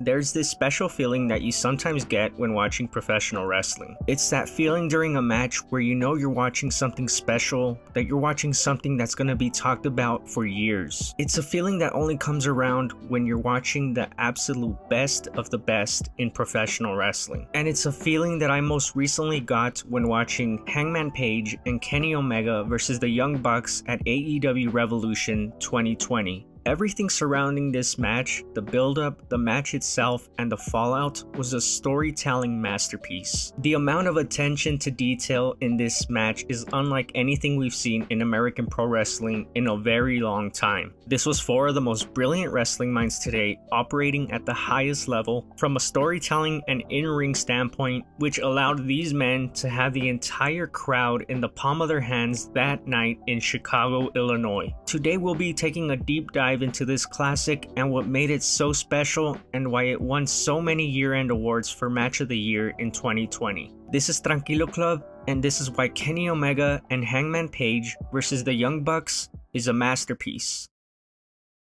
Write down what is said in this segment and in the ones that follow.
There's this special feeling that you sometimes get when watching professional wrestling. It's that feeling during a match where you know you're watching something special, that you're watching something that's going to be talked about for years. It's a feeling that only comes around when you're watching the absolute best of the best in professional wrestling. And it's a feeling that I most recently got when watching Hangman Page and Kenny Omega versus the Young Bucks at AEW Revolution 2020. Everything surrounding this match, the build-up, the match itself, and the fallout was a storytelling masterpiece. The amount of attention to detail in this match is unlike anything we've seen in American Pro Wrestling in a very long time. This was four of the most brilliant wrestling minds today operating at the highest level from a storytelling and in-ring standpoint, which allowed these men to have the entire crowd in the palm of their hands that night in Chicago, Illinois. Today we'll be taking a deep dive dive into this classic and what made it so special and why it won so many year-end awards for Match of the Year in 2020. This is Tranquilo Club, and this is why Kenny Omega and Hangman Page versus the Young Bucks is a masterpiece.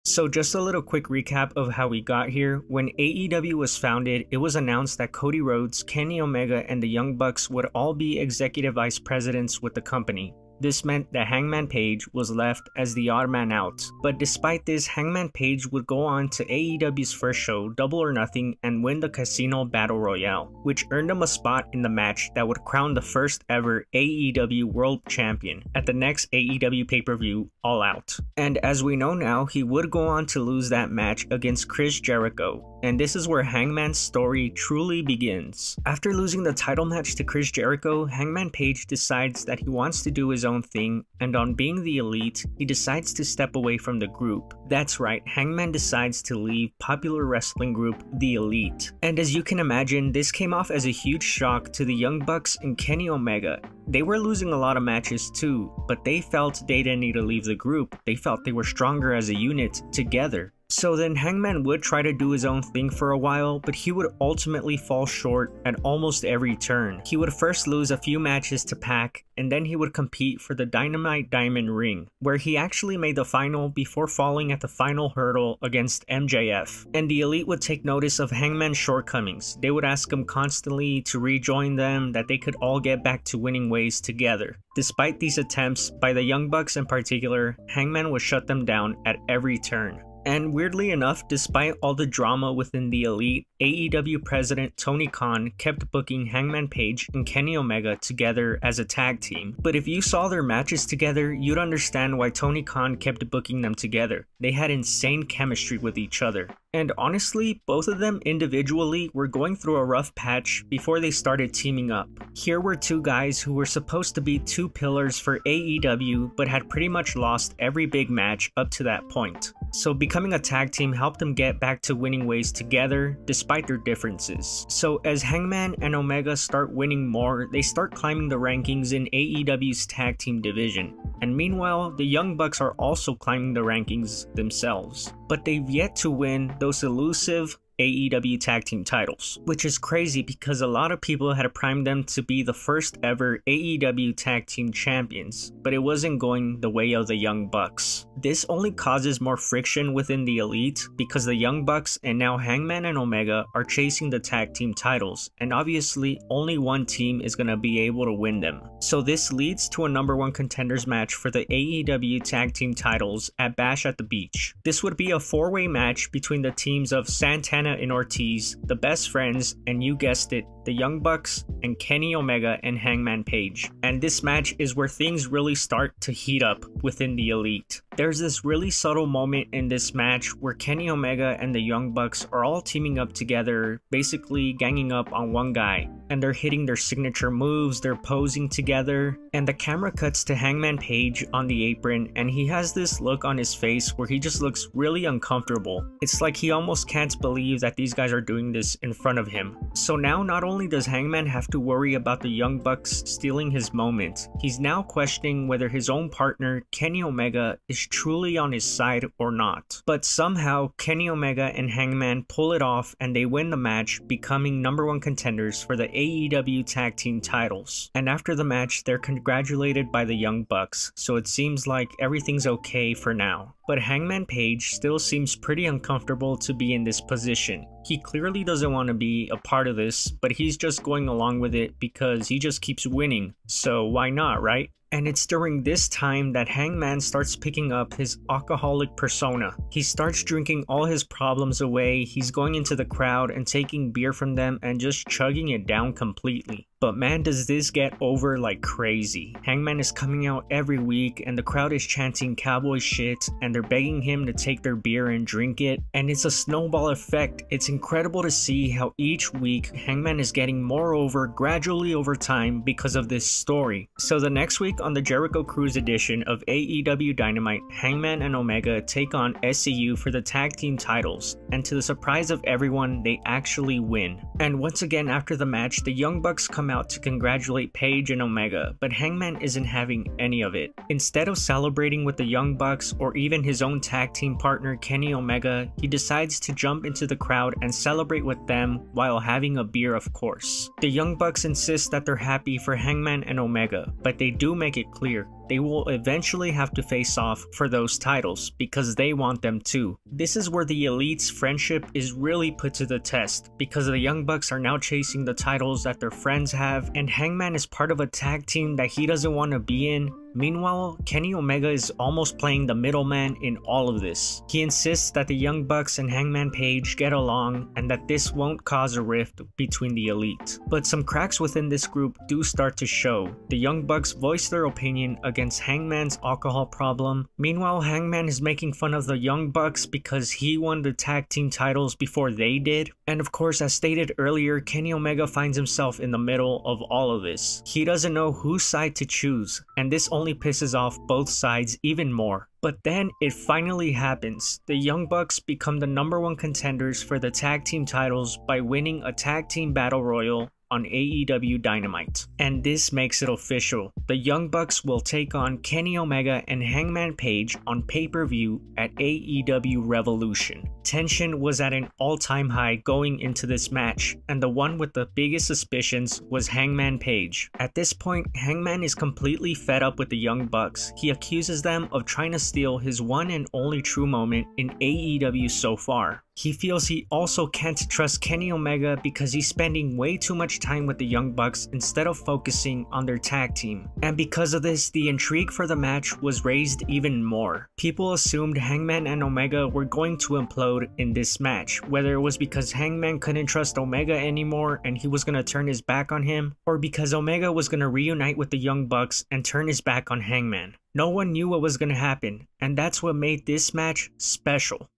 So just a little quick recap of how we got here. When AEW was founded, it was announced that Cody Rhodes, Kenny Omega, and the Young Bucks would all be executive vice presidents with the company. This meant that Hangman Page was left as the odd man out. But despite this, Hangman Page would go on to AEW's first show, Double or Nothing, and win the Casino Battle Royale, which earned him a spot in the match that would crown the first ever AEW World Champion at the next AEW pay-per-view, All Out. And as we know now, he would go on to lose that match against Chris Jericho, and this is where Hangman's story truly begins. After losing the title match to Chris Jericho, Hangman Page decides that he wants to do his own thing, and on being the elite, he decides to step away from the group. That's right, Hangman decides to leave popular wrestling group The Elite. And as you can imagine, this came off as a huge shock to the Young Bucks and Kenny Omega. They were losing a lot of matches too, but they felt they didn't need to leave the group. They felt they were stronger as a unit together. So then Hangman would try to do his own thing for a while, but he would ultimately fall short at almost every turn. He would first lose a few matches to Pac, and then he would compete for the Dynamite Diamond Ring, where he actually made the final before falling at the final hurdle against MJF. And the Elite would take notice of Hangman's shortcomings. They would ask him constantly to rejoin them, that they could all get back to winning ways together. Despite these attempts, by the Young Bucks in particular, Hangman would shut them down at every turn. And weirdly enough, despite all the drama within the Elite, AEW president Tony Khan kept booking Hangman Page and Kenny Omega together as a tag team. But if you saw their matches together, you'd understand why Tony Khan kept booking them together. They had insane chemistry with each other. And honestly, both of them individually were going through a rough patch before they started teaming up. Here were two guys who were supposed to be two pillars for AEW but had pretty much lost every big match up to that point. So becoming a tag team helped them get back to winning ways together despite their differences. So as Hangman and Omega start winning more, they start climbing the rankings in AEW's tag team division. And meanwhile, the Young Bucks are also climbing the rankings themselves. But they've yet to win those elusive AEW tag team titles, which is crazy because a lot of people had primed them to be the first ever AEW tag team champions, but it wasn't going the way of the Young Bucks. This only causes more friction within the Elite because the Young Bucks and now Hangman and Omega are chasing the tag team titles, and obviously only one team is going to be able to win them. So this leads to a number one contenders match for the AEW tag team titles at Bash at the Beach. This would be a four way match between the teams of Santana and Ortiz, the best friends, and you guessed it, the Young Bucks, and Kenny Omega and Hangman Page. And this match is where things really start to heat up within the Elite. There's this really subtle moment in this match where Kenny Omega and the Young Bucks are all teaming up together, basically ganging up on one guy. And they're hitting their signature moves, they're posing together, and the camera cuts to Hangman Page on the apron, and he has this look on his face where he just looks really uncomfortable. It's like he almost can't believe that these guys are doing this in front of him. So now not only does Hangman have to worry about the Young Bucks stealing his moment, he's now questioning whether his own partner, Kenny Omega, is truly on his side or not. But somehow, Kenny Omega and Hangman pull it off and they win the match, becoming number one contenders for the AEW Tag Team titles. And after the match, they're congratulated by the Young Bucks, so it seems like everything's okay for now. But Hangman Page still seems pretty uncomfortable to be in this position. He clearly doesn't want to be a part of this, but he's just going along with it because he just keeps winning. So why not, right? And it's during this time that Hangman starts picking up his alcoholic persona. He starts drinking all his problems away, he's going into the crowd and taking beer from them and just chugging it down completely. But man, does this get over like crazy. Hangman is coming out every week and the crowd is chanting cowboy shit and they're begging him to take their beer and drink it. And it's a snowball effect. It's incredible to see how each week Hangman is getting more over gradually over time because of this story. So the next week on the Jericho Cruise edition of AEW Dynamite, Hangman and Omega take on SCU for the tag team titles. And to the surprise of everyone, they actually win. And once again after the match, the Young Bucks come out to congratulate Page and Omega, but Hangman isn't having any of it. Instead of celebrating with the Young Bucks or even his own tag team partner Kenny Omega, he decides to jump into the crowd and celebrate with them while having a beer of course. The Young Bucks insist that they're happy for Hangman and Omega, but they do make it clear they will eventually have to face off for those titles because they want them too. This is where the Elite's friendship is really put to the test because the Young Bucks are now chasing the titles that their friends have and Hangman is part of a tag team that he doesn't want to be in Meanwhile, Kenny Omega is almost playing the middleman in all of this. He insists that the Young Bucks and Hangman Page get along and that this won't cause a rift between the elite. But some cracks within this group do start to show. The Young Bucks voice their opinion against Hangman's alcohol problem. Meanwhile, Hangman is making fun of the Young Bucks because he won the tag team titles before they did. And of course, as stated earlier, Kenny Omega finds himself in the middle of all of this. He doesn't know whose side to choose, and this only only pisses off both sides even more. But then it finally happens. The Young Bucks become the number one contenders for the tag team titles by winning a tag team battle royal on AEW Dynamite. And this makes it official. The Young Bucks will take on Kenny Omega and Hangman Page on pay-per-view at AEW Revolution. Tension was at an all-time high going into this match, and the one with the biggest suspicions was Hangman Page. At this point, Hangman is completely fed up with the Young Bucks. He accuses them of trying to steal his one and only true moment in AEW so far. He feels he also can't trust Kenny Omega because he's spending way too much time with the Young Bucks instead of focusing on their tag team. And because of this, the intrigue for the match was raised even more. People assumed Hangman and Omega were going to implode in this match, whether it was because Hangman couldn't trust Omega anymore and he was going to turn his back on him, or because Omega was going to reunite with the Young Bucks and turn his back on Hangman. No one knew what was going to happen, and that's what made this match special.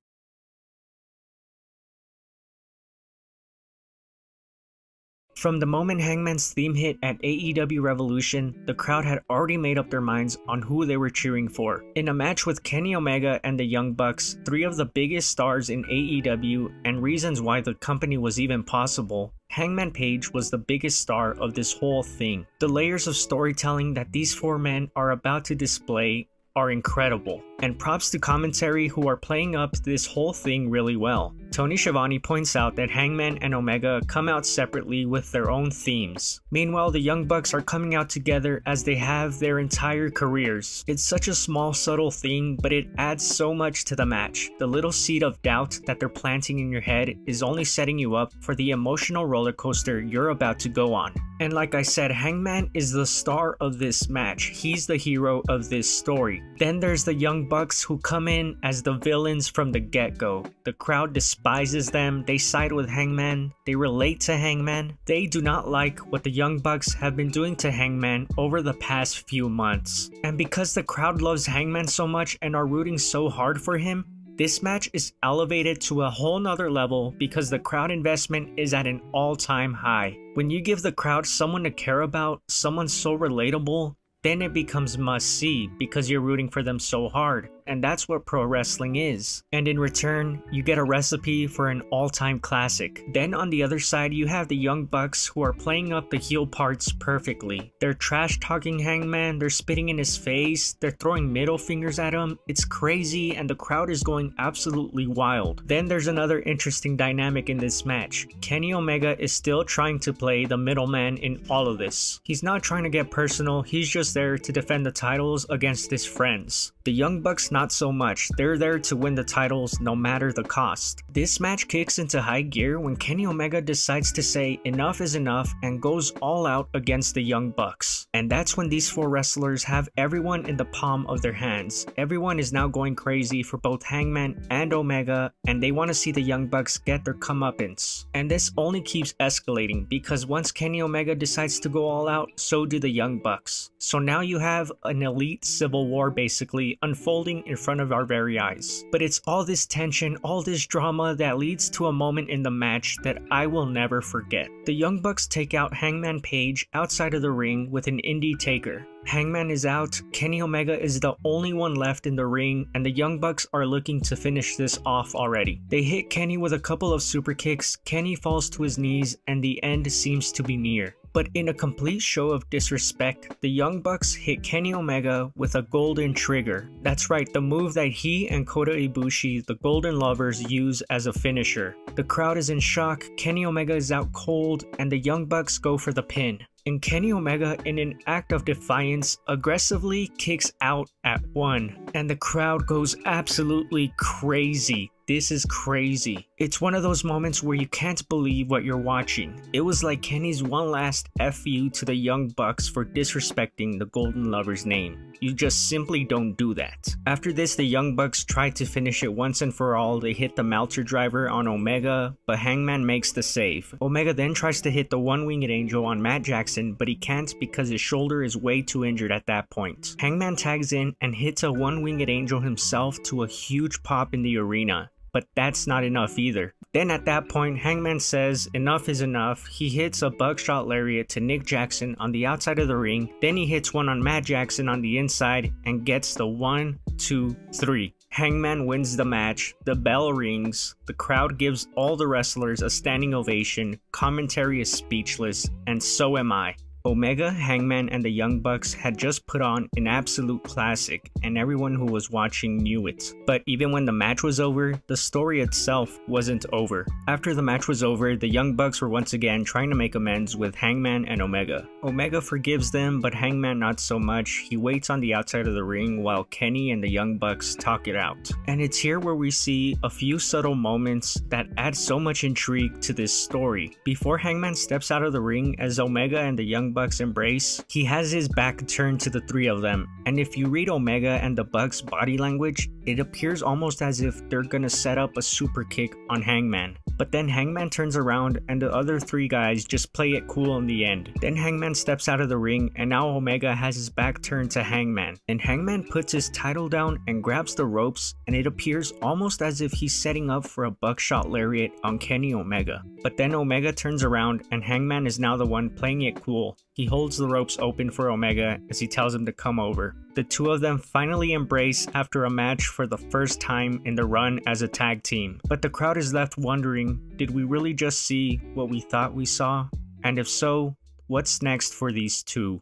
From the moment Hangman's theme hit at AEW Revolution, the crowd had already made up their minds on who they were cheering for. In a match with Kenny Omega and the Young Bucks, three of the biggest stars in AEW and reasons why the company was even possible, Hangman Page was the biggest star of this whole thing. The layers of storytelling that these four men are about to display are incredible, and props to commentary who are playing up this whole thing really well. Tony Schiavone points out that Hangman and Omega come out separately with their own themes. Meanwhile, the Young Bucks are coming out together as they have their entire careers. It's such a small subtle thing, but it adds so much to the match. The little seed of doubt that they're planting in your head is only setting you up for the emotional roller coaster you're about to go on. And like I said, Hangman is the star of this match. He's the hero of this story. Then there's the Young Bucks who come in as the villains from the get-go. The crowd despises them, they side with Hangman, they relate to Hangman. They do not like what the Young Bucks have been doing to Hangman over the past few months. And because the crowd loves Hangman so much and are rooting so hard for him, this match is elevated to a whole nother level because the crowd investment is at an all-time high. When you give the crowd someone to care about, someone so relatable, then it becomes must see because you're rooting for them so hard and that's what pro wrestling is. And in return, you get a recipe for an all-time classic. Then on the other side, you have the Young Bucks who are playing up the heel parts perfectly. They're trash-talking Hangman, they're spitting in his face, they're throwing middle fingers at him. It's crazy and the crowd is going absolutely wild. Then there's another interesting dynamic in this match. Kenny Omega is still trying to play the middleman in all of this. He's not trying to get personal, he's just there to defend the titles against his friends. The Young Bucks not so much. They're there to win the titles no matter the cost. This match kicks into high gear when Kenny Omega decides to say enough is enough and goes all out against the Young Bucks. And that's when these four wrestlers have everyone in the palm of their hands. Everyone is now going crazy for both Hangman and Omega and they want to see the Young Bucks get their comeuppance. And this only keeps escalating because once Kenny Omega decides to go all out, so do the Young Bucks. So now you have an elite civil war basically unfolding in front of our very eyes. But it's all this tension, all this drama that leads to a moment in the match that I will never forget. The Young Bucks take out Hangman Page outside of the ring with an Indytaker. Hangman is out, Kenny Omega is the only one left in the ring, and the Young Bucks are looking to finish this off already. They hit Kenny with a couple of super kicks, Kenny falls to his knees, and the end seems to be near. But in a complete show of disrespect, the Young Bucks hit Kenny Omega with a golden trigger. That's right, the move that he and Kota Ibushi, the Golden Lovers, use as a finisher. The crowd is in shock, Kenny Omega is out cold, and the Young Bucks go for the pin. And Kenny Omega, in an act of defiance, aggressively kicks out at one, and the crowd goes absolutely crazy. This is crazy. It's one of those moments where you can't believe what you're watching. It was like Kenny's one last FU to the Young Bucks for disrespecting the Golden Lover's name. You just simply don't do that. After this, the Young Bucks tried to finish it once and for all. They hit the Meltzer driver on Omega, but Hangman makes the save. Omega then tries to hit the One Winged Angel on Matt Jackson, but he can't because his shoulder is way too injured at that point. Hangman tags in and hits a One Winged Angel himself to a huge pop in the arena but that's not enough either. Then at that point, Hangman says enough is enough. He hits a buckshot lariat to Nick Jackson on the outside of the ring. Then he hits one on Matt Jackson on the inside and gets the one, two, three. Hangman wins the match, the bell rings, the crowd gives all the wrestlers a standing ovation, commentary is speechless, and so am I. Omega, Hangman, and the Young Bucks had just put on an absolute classic, and everyone who was watching knew it. But even when the match was over, the story itself wasn't over. After the match was over, the Young Bucks were once again trying to make amends with Hangman and Omega. Omega forgives them, but Hangman not so much. He waits on the outside of the ring while Kenny and the Young Bucks talk it out. And it's here where we see a few subtle moments that add so much intrigue to this story. Before Hangman steps out of the ring, as Omega and the Young Bucks embrace, he has his back turned to the three of them, and if you read Omega and the Bucks body language, it appears almost as if they're gonna set up a super kick on Hangman. But then Hangman turns around and the other three guys just play it cool in the end. Then Hangman steps out of the ring and now Omega has his back turned to Hangman. And Hangman puts his title down and grabs the ropes and it appears almost as if he's setting up for a buckshot lariat on Kenny Omega. But then Omega turns around and Hangman is now the one playing it cool. He holds the ropes open for Omega as he tells him to come over. The two of them finally embrace after a match for the first time in the run as a tag team. But the crowd is left wondering, did we really just see what we thought we saw? And if so, what's next for these two?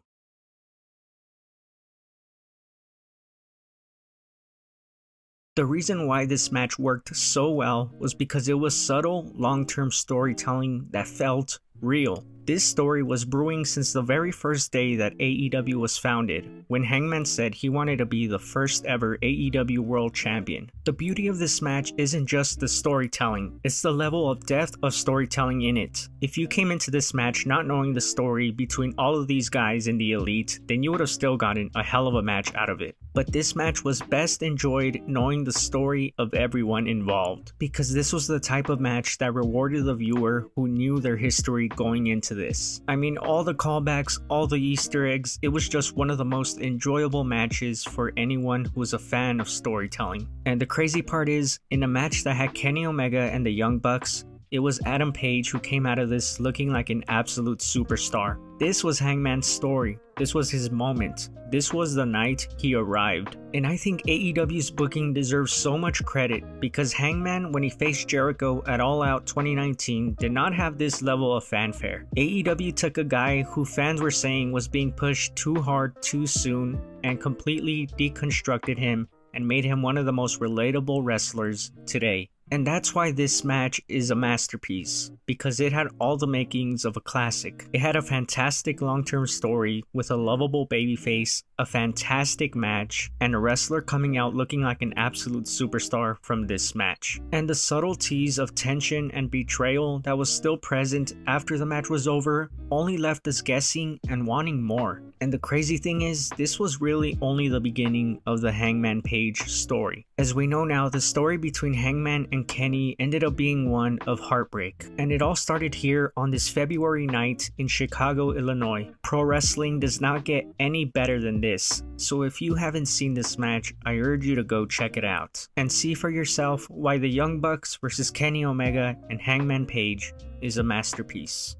The reason why this match worked so well was because it was subtle, long-term storytelling that felt real. This story was brewing since the very first day that AEW was founded, when Hangman said he wanted to be the first ever AEW World Champion. The beauty of this match isn't just the storytelling, it's the level of depth of storytelling in it. If you came into this match not knowing the story between all of these guys in the Elite, then you would have still gotten a hell of a match out of it. But this match was best enjoyed knowing the story of everyone involved, because this was the type of match that rewarded the viewer who knew their history going into this. I mean, all the callbacks, all the Easter eggs, it was just one of the most enjoyable matches for anyone who was a fan of storytelling. And the crazy part is, in a match that had Kenny Omega and the Young Bucks, it was Adam Page who came out of this looking like an absolute superstar. This was Hangman's story. This was his moment. This was the night he arrived. And I think AEW's booking deserves so much credit because Hangman, when he faced Jericho at All Out 2019, did not have this level of fanfare. AEW took a guy who fans were saying was being pushed too hard too soon and completely deconstructed him and made him one of the most relatable wrestlers today. And that's why this match is a masterpiece, because it had all the makings of a classic. It had a fantastic long term story with a lovable babyface, a fantastic match, and a wrestler coming out looking like an absolute superstar from this match. And the subtleties of tension and betrayal that was still present after the match was over only left us guessing and wanting more. And the crazy thing is, this was really only the beginning of the Hangman Page story. As we know now, the story between Hangman and Kenny ended up being one of heartbreak. And it all started here on this February night in Chicago, Illinois. Pro wrestling does not get any better than this. So if you haven't seen this match, I urge you to go check it out and see for yourself why the Young Bucks versus Kenny Omega and Hangman Page is a masterpiece.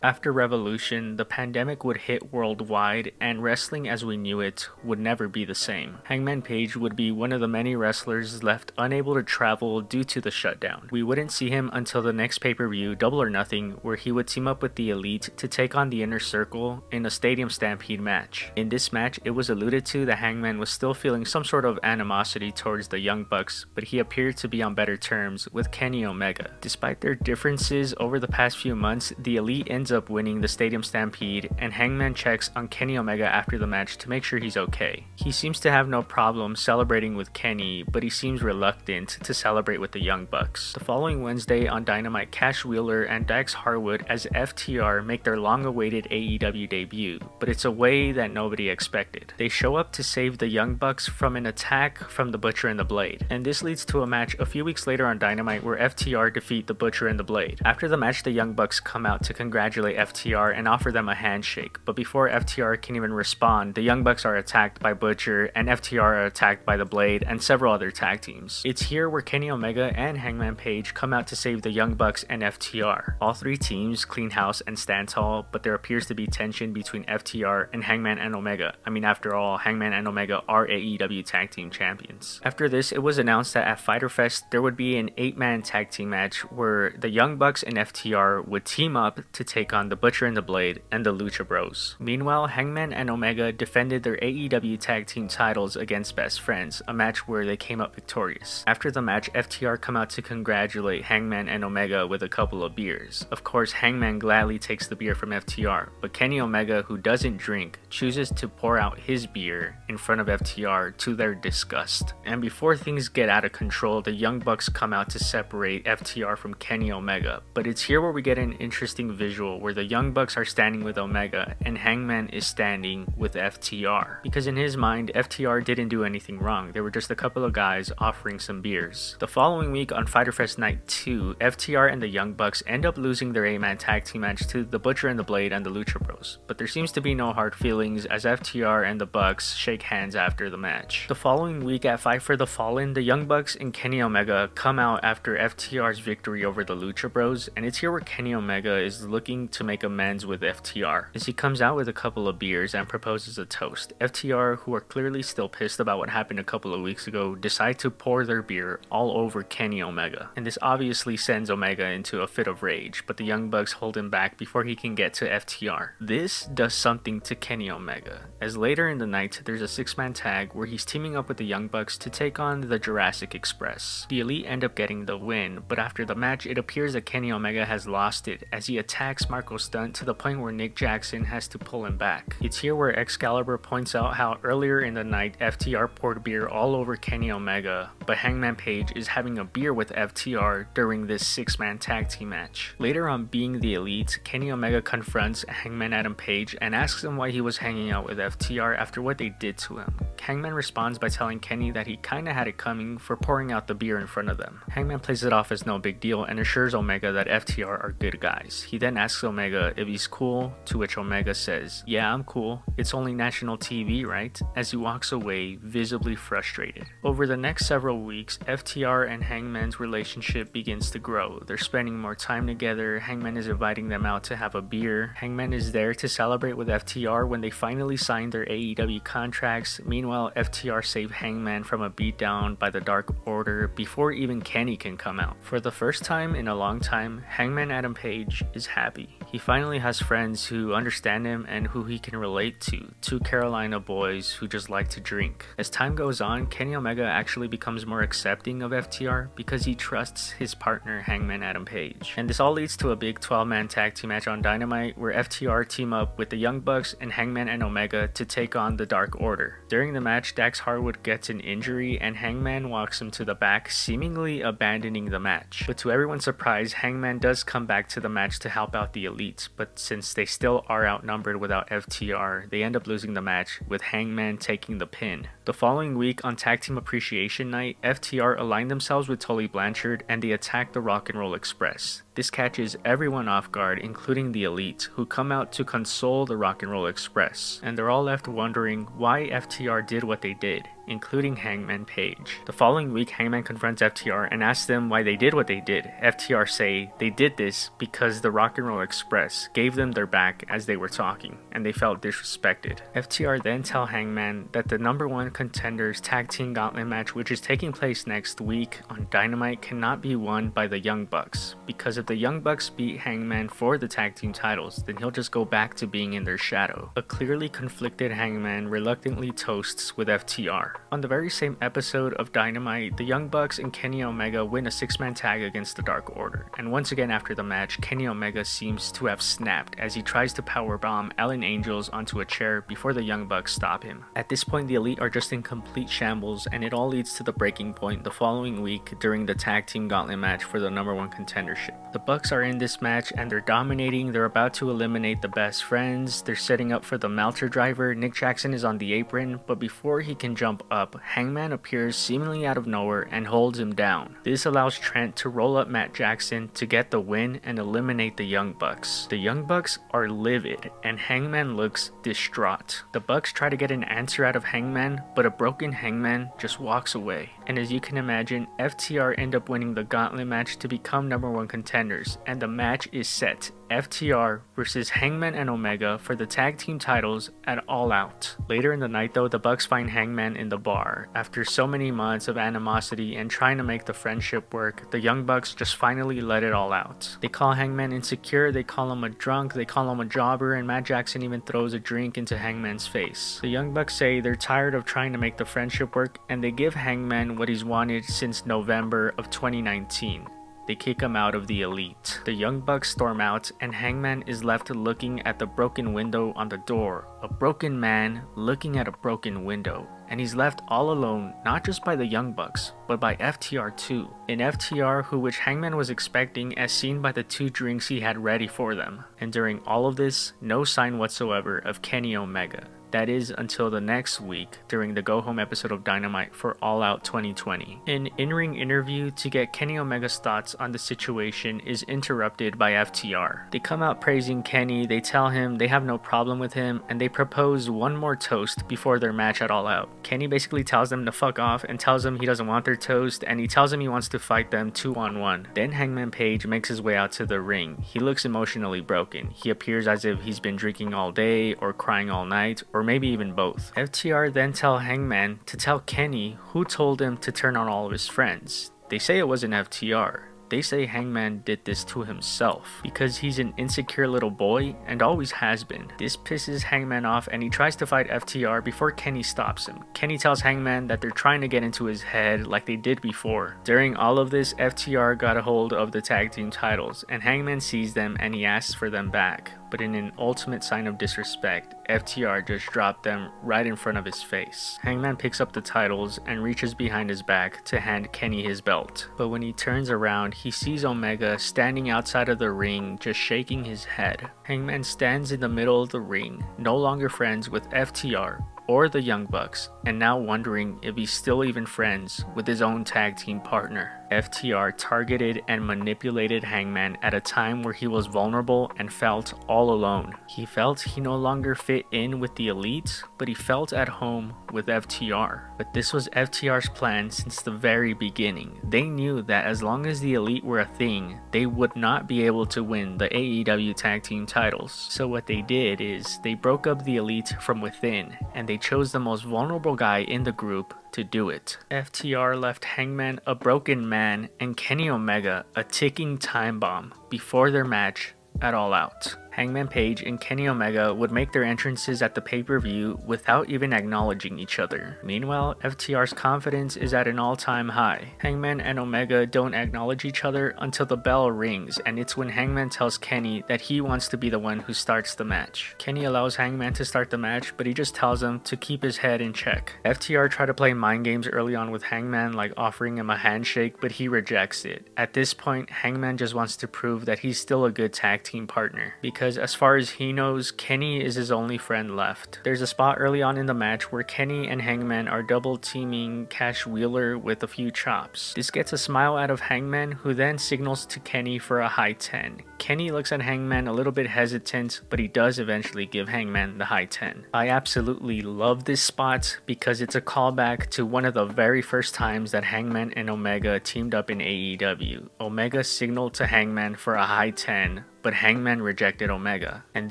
After Revolution, the pandemic would hit worldwide, and wrestling as we knew it would never be the same. Hangman Page would be one of the many wrestlers left unable to travel due to the shutdown. We wouldn't see him until the next pay per view, Double or Nothing, where he would team up with the Elite to take on the Inner Circle in a Stadium Stampede match. In this match, it was alluded to that Hangman was still feeling some sort of animosity towards the Young Bucks, but he appeared to be on better terms with Kenny Omega. Despite their differences over the past few months, the Elite ends ends up winning the Stadium Stampede, and Hangman checks on Kenny Omega after the match to make sure he's okay. He seems to have no problem celebrating with Kenny, but he seems reluctant to celebrate with the Young Bucks. The following Wednesday on Dynamite, Cash Wheeler and Dax Harwood as FTR make their long awaited AEW debut, but it's a way that nobody expected. They show up to save the Young Bucks from an attack from the Butcher and the Blade, and this leads to a match a few weeks later on Dynamite where FTR defeat the Butcher and the Blade. After the match, the Young Bucks come out to congratulate congratulate FTR and offer them a handshake, but before FTR can even respond, the Young Bucks are attacked by Butcher and FTR are attacked by The Blade and several other tag teams. It's here where Kenny Omega and Hangman Page come out to save the Young Bucks and FTR. All three teams clean house and stand tall, but there appears to be tension between FTR and Hangman and Omega. I mean, after all, Hangman and Omega are AEW Tag Team Champions. After this, it was announced that at Fyter Fest there would be an 8-man tag team match where the Young Bucks and FTR would team up to take on the Butcher and the Blade and the Lucha Bros. Meanwhile, Hangman and Omega defended their AEW tag team titles against Best Friends, a match where they came up victorious. After the match, FTR come out to congratulate Hangman and Omega with a couple of beers. Of course, Hangman gladly takes the beer from FTR, but Kenny Omega, who doesn't drink, chooses to pour out his beer in front of FTR to their disgust. And before things get out of control, the Young Bucks come out to separate FTR from Kenny Omega. But it's here where we get an interesting visual where the Young Bucks are standing with Omega and Hangman is standing with FTR. Because in his mind, FTR didn't do anything wrong, they were just a couple of guys offering some beers. The following week on Fyter Fest Night 2, FTR and the Young Bucks end up losing their 8 man tag team match to the Butcher and the Blade and the Lucha Bros. But there seems to be no hard feelings as FTR and the Bucks shake hands after the match. The following week at Fight for the Fallen, the Young Bucks and Kenny Omega come out after FTR's victory over the Lucha Bros, and it's here where Kenny Omega is looking to make amends with FTR, as he comes out with a couple of beers and proposes a toast. FTR, who are clearly still pissed about what happened a couple of weeks ago, decide to pour their beer all over Kenny Omega, and this obviously sends Omega into a fit of rage, but the Young Bucks hold him back before he can get to FTR. This does something to Kenny Omega, as later in the night there's a six-man tag where he's teaming up with the Young Bucks to take on the Jurassic Express. The Elite end up getting the win, but after the match it appears that Kenny Omega has lost it as he attacks Marko Stunt to the point where Nick Jackson has to pull him back. It's here where Excalibur points out how earlier in the night FTR poured beer all over Kenny Omega, but Hangman Page is having a beer with FTR during this six man tag team match. Later on Being the Elite, Kenny Omega confronts Hangman Adam Page and asks him why he was hanging out with FTR after what they did to him. Hangman responds by telling Kenny that he kinda had it coming for pouring out the beer in front of them. Hangman plays it off as no big deal and assures Omega that FTR are good guys. He then asks Omega if he's cool, to which Omega says, Yeah, I'm cool. It's only national TV, right? As he walks away, visibly frustrated. Over the next several weeks, FTR and Hangman's relationship begins to grow. They're spending more time together. Hangman is inviting them out to have a beer. Hangman is there to celebrate with FTR when they finally sign their AEW contracts. Meanwhile, FTR save Hangman from a beatdown by the Dark Order before even Kenny can come out. For the first time in a long time, Hangman Adam Page is happy. He finally has friends who understand him and who he can relate to, two Carolina boys who just like to drink. As time goes on, Kenny Omega actually becomes more accepting of FTR because he trusts his partner Hangman Adam Page. And this all leads to a big 12-man tag team match on Dynamite where FTR team up with the Young Bucks and Hangman and Omega to take on the Dark Order. During the match, Dax Harwood gets an injury and Hangman walks him to the back, seemingly abandoning the match. But to everyone's surprise, Hangman does come back to the match to help out the Elites, but since they still are outnumbered without FTR, they end up losing the match, with Hangman taking the pin. The following week on Tag Team Appreciation Night, FTR aligned themselves with Tully Blanchard and they attacked the Rock and Roll Express. This catches everyone off guard, including the Elite, who come out to console the Rock and Roll Express, and they're all left wondering why FTR did what they did including Hangman Page. The following week, Hangman confronts FTR and asks them why they did what they did. FTR say they did this because the Rock and Roll Express gave them their back as they were talking, and they felt disrespected. FTR then tell Hangman that the number one contenders tag team gauntlet match, which is taking place next week on Dynamite, cannot be won by the Young Bucks, because if the Young Bucks beat Hangman for the tag team titles, then he'll just go back to being in their shadow. A clearly conflicted Hangman reluctantly toasts with FTR. On the very same episode of Dynamite, the Young Bucks and Kenny Omega win a six man tag against the Dark Order. And once again after the match, Kenny Omega seems to have snapped as he tries to powerbomb Alan Angels onto a chair before the Young Bucks stop him. At this point, the Elite are just in complete shambles, and it all leads to the breaking point the following week during the Tag Team Gauntlet match for the number one contendership. The Bucks are in this match and they're dominating, they're about to eliminate the best friends, they're setting up for the Meltzer driver, Nick Jackson is on the apron, but before he can jump up, Hangman appears seemingly out of nowhere and holds him down. This allows Trent to roll up Matt Jackson to get the win and eliminate the Young Bucks. The Young Bucks are livid and Hangman looks distraught. The Bucks try to get an answer out of Hangman, but a broken Hangman just walks away. And as you can imagine, FTR end up winning the gauntlet match to become number one contenders, and the match is set FTR versus Hangman and Omega for the tag team titles at All Out. Later in the night though, the Bucks find Hangman in the bar. After so many months of animosity and trying to make the friendship work, the Young Bucks just finally let it all out. They call Hangman insecure, they call him a drunk, they call him a jobber, and Matt Jackson even throws a drink into Hangman's face. The Young Bucks say they're tired of trying to make the friendship work and they give Hangman what he's wanted since November of 2019 they kick him out of the elite. The Young Bucks storm out, and Hangman is left looking at the broken window on the door. A broken man looking at a broken window. And he's left all alone, not just by the Young Bucks, but by FTR too. An FTR who which Hangman was expecting as seen by the two drinks he had ready for them. And during all of this, no sign whatsoever of Kenny Omega. That is until the next week during the Go Home episode of Dynamite for All Out 2020. An in ring interview to get Kenny Omega's thoughts on the situation is interrupted by FTR. They come out praising Kenny, they tell him they have no problem with him, and they propose one more toast before their match at All Out. Kenny basically tells them to fuck off and tells them he doesn't want their toast, and he tells them he wants to fight them two on one. Then Hangman Page makes his way out to the ring. He looks emotionally broken. He appears as if he's been drinking all day or crying all night or or maybe even both. FTR then tell Hangman to tell Kenny who told him to turn on all of his friends. They say it wasn't FTR. They say Hangman did this to himself because he's an insecure little boy and always has been. This pisses Hangman off and he tries to fight FTR before Kenny stops him. Kenny tells Hangman that they're trying to get into his head like they did before. During all of this, FTR got a hold of the tag team titles and Hangman sees them and he asks for them back but in an ultimate sign of disrespect, FTR just dropped them right in front of his face. Hangman picks up the titles and reaches behind his back to hand Kenny his belt. But when he turns around, he sees Omega standing outside of the ring, just shaking his head. Hangman stands in the middle of the ring, no longer friends with FTR, or the Young Bucks, and now wondering if he's still even friends with his own tag team partner. FTR targeted and manipulated Hangman at a time where he was vulnerable and felt all alone. He felt he no longer fit in with the elite, but he felt at home with FTR. But this was FTR's plan since the very beginning. They knew that as long as the elite were a thing, they would not be able to win the AEW tag team titles. So what they did is they broke up the elite from within and they chose the most vulnerable guy in the group to do it. FTR left Hangman a broken man and Kenny Omega a ticking time bomb before their match at All Out. Hangman Page and Kenny Omega would make their entrances at the pay-per-view without even acknowledging each other. Meanwhile, FTR's confidence is at an all-time high. Hangman and Omega don't acknowledge each other until the bell rings and it's when Hangman tells Kenny that he wants to be the one who starts the match. Kenny allows Hangman to start the match, but he just tells him to keep his head in check. FTR try to play mind games early on with Hangman like offering him a handshake, but he rejects it. At this point, Hangman just wants to prove that he's still a good tag team partner because because as far as he knows, Kenny is his only friend left. There's a spot early on in the match where Kenny and Hangman are double teaming Cash Wheeler with a few chops. This gets a smile out of Hangman, who then signals to Kenny for a high 10. Kenny looks at Hangman a little bit hesitant, but he does eventually give Hangman the high 10. I absolutely love this spot because it's a callback to one of the very first times that Hangman and Omega teamed up in AEW. Omega signaled to Hangman for a high 10, but Hangman rejected Omega. And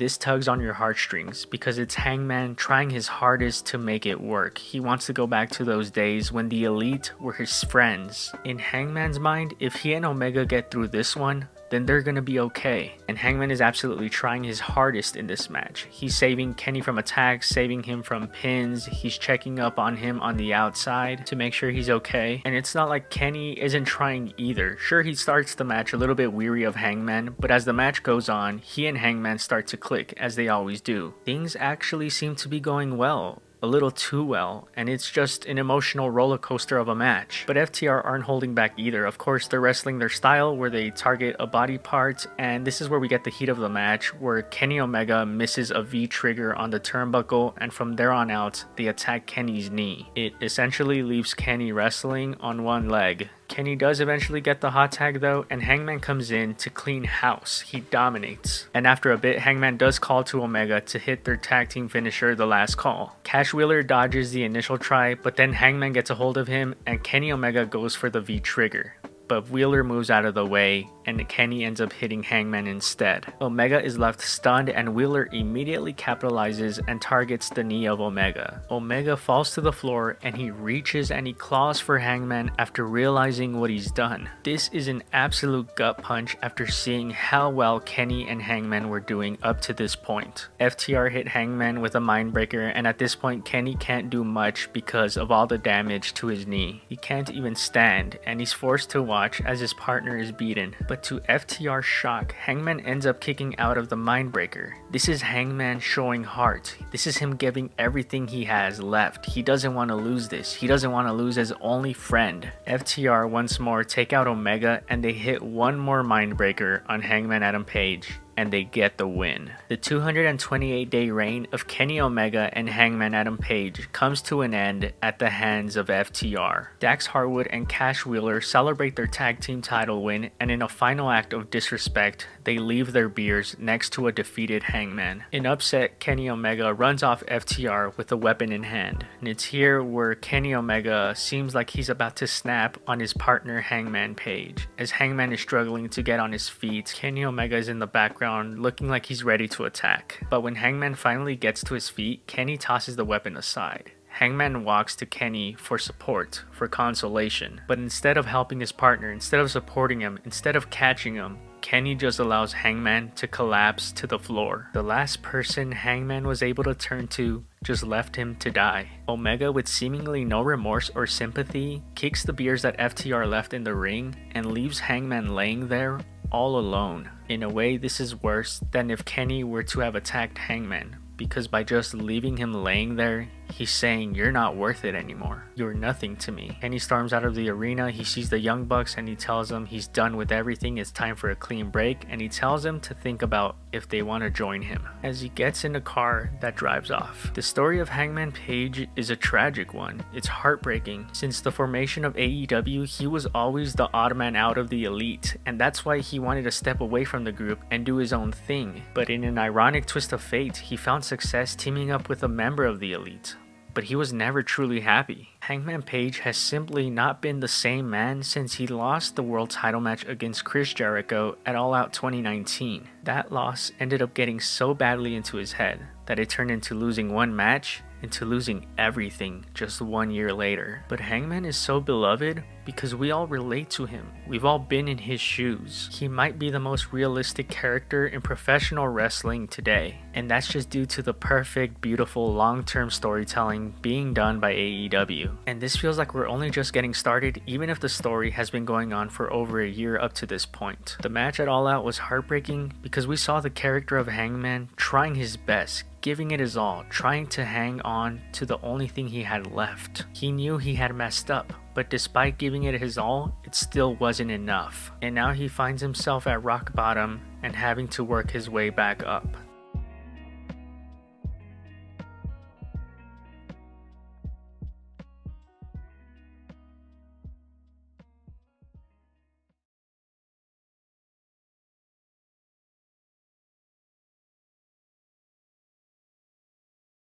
this tugs on your heartstrings because it's Hangman trying his hardest to make it work. He wants to go back to those days when the Elite were his friends. In Hangman's mind, if he and Omega get through this one, then they're gonna be okay. And Hangman is absolutely trying his hardest in this match. He's saving Kenny from attacks, saving him from pins, he's checking up on him on the outside to make sure he's okay. And it's not like Kenny isn't trying either. Sure, he starts the match a little bit weary of Hangman, but as the match goes on, he and Hangman start to click, as they always do. Things actually seem to be going well a little too well, and it's just an emotional roller coaster of a match. But FTR aren't holding back either. Of course, they're wrestling their style where they target a body part, and this is where we get the heat of the match, where Kenny Omega misses a V trigger on the turnbuckle, and from there on out, they attack Kenny's knee. It essentially leaves Kenny wrestling on one leg, Kenny does eventually get the hot tag though, and Hangman comes in to clean house. He dominates. And after a bit, Hangman does call to Omega to hit their tag team finisher, the last call. Cash Wheeler dodges the initial try, but then Hangman gets a hold of him, and Kenny Omega goes for the V trigger but Wheeler moves out of the way and Kenny ends up hitting Hangman instead. Omega is left stunned and Wheeler immediately capitalizes and targets the knee of Omega. Omega falls to the floor and he reaches and he claws for Hangman after realizing what he's done. This is an absolute gut punch after seeing how well Kenny and Hangman were doing up to this point. FTR hit Hangman with a mindbreaker and at this point Kenny can't do much because of all the damage to his knee. He can't even stand and he's forced to watch watch as his partner is beaten, but to FTR's shock, Hangman ends up kicking out of the Mindbreaker. This is Hangman showing heart. This is him giving everything he has left. He doesn't want to lose this. He doesn't want to lose his only friend. FTR once more take out Omega and they hit one more Mindbreaker on Hangman Adam Page and they get the win. The 228 day reign of Kenny Omega and Hangman Adam Page comes to an end at the hands of FTR. Dax Harwood and Cash Wheeler celebrate their tag team title win, and in a final act of disrespect, they leave their beers next to a defeated Hangman. In upset, Kenny Omega runs off FTR with a weapon in hand, and it's here where Kenny Omega seems like he's about to snap on his partner Hangman Page. As Hangman is struggling to get on his feet, Kenny Omega is in the background looking like he's ready to attack. But when Hangman finally gets to his feet, Kenny tosses the weapon aside. Hangman walks to Kenny for support, for consolation, but instead of helping his partner, instead of supporting him, instead of catching him, Kenny just allows Hangman to collapse to the floor. The last person Hangman was able to turn to just left him to die. Omega, with seemingly no remorse or sympathy, kicks the beers that FTR left in the ring and leaves Hangman laying there all alone. In a way, this is worse than if Kenny were to have attacked Hangman, because by just leaving him laying there, He's saying, You're not worth it anymore. You're nothing to me. Kenny storms out of the arena. He sees the Young Bucks and he tells them he's done with everything. It's time for a clean break. And he tells them to think about if they want to join him. As he gets in a car that drives off. The story of Hangman Page is a tragic one. It's heartbreaking. Since the formation of AEW, he was always the odd man out of the elite. And that's why he wanted to step away from the group and do his own thing. But in an ironic twist of fate, he found success teaming up with a member of the elite but he was never truly happy. Hangman Page has simply not been the same man since he lost the world title match against Chris Jericho at All Out 2019. That loss ended up getting so badly into his head that it turned into losing one match into losing everything just one year later. But Hangman is so beloved because we all relate to him. We've all been in his shoes. He might be the most realistic character in professional wrestling today, and that's just due to the perfect, beautiful, long term storytelling being done by AEW. And this feels like we're only just getting started, even if the story has been going on for over a year up to this point. The match at All Out was heartbreaking because we saw the character of Hangman trying his best, giving it his all, trying to hang on to the only thing he had left. He knew he had messed up, but despite giving it his all, it still wasn't enough. And now he finds himself at rock bottom and having to work his way back up.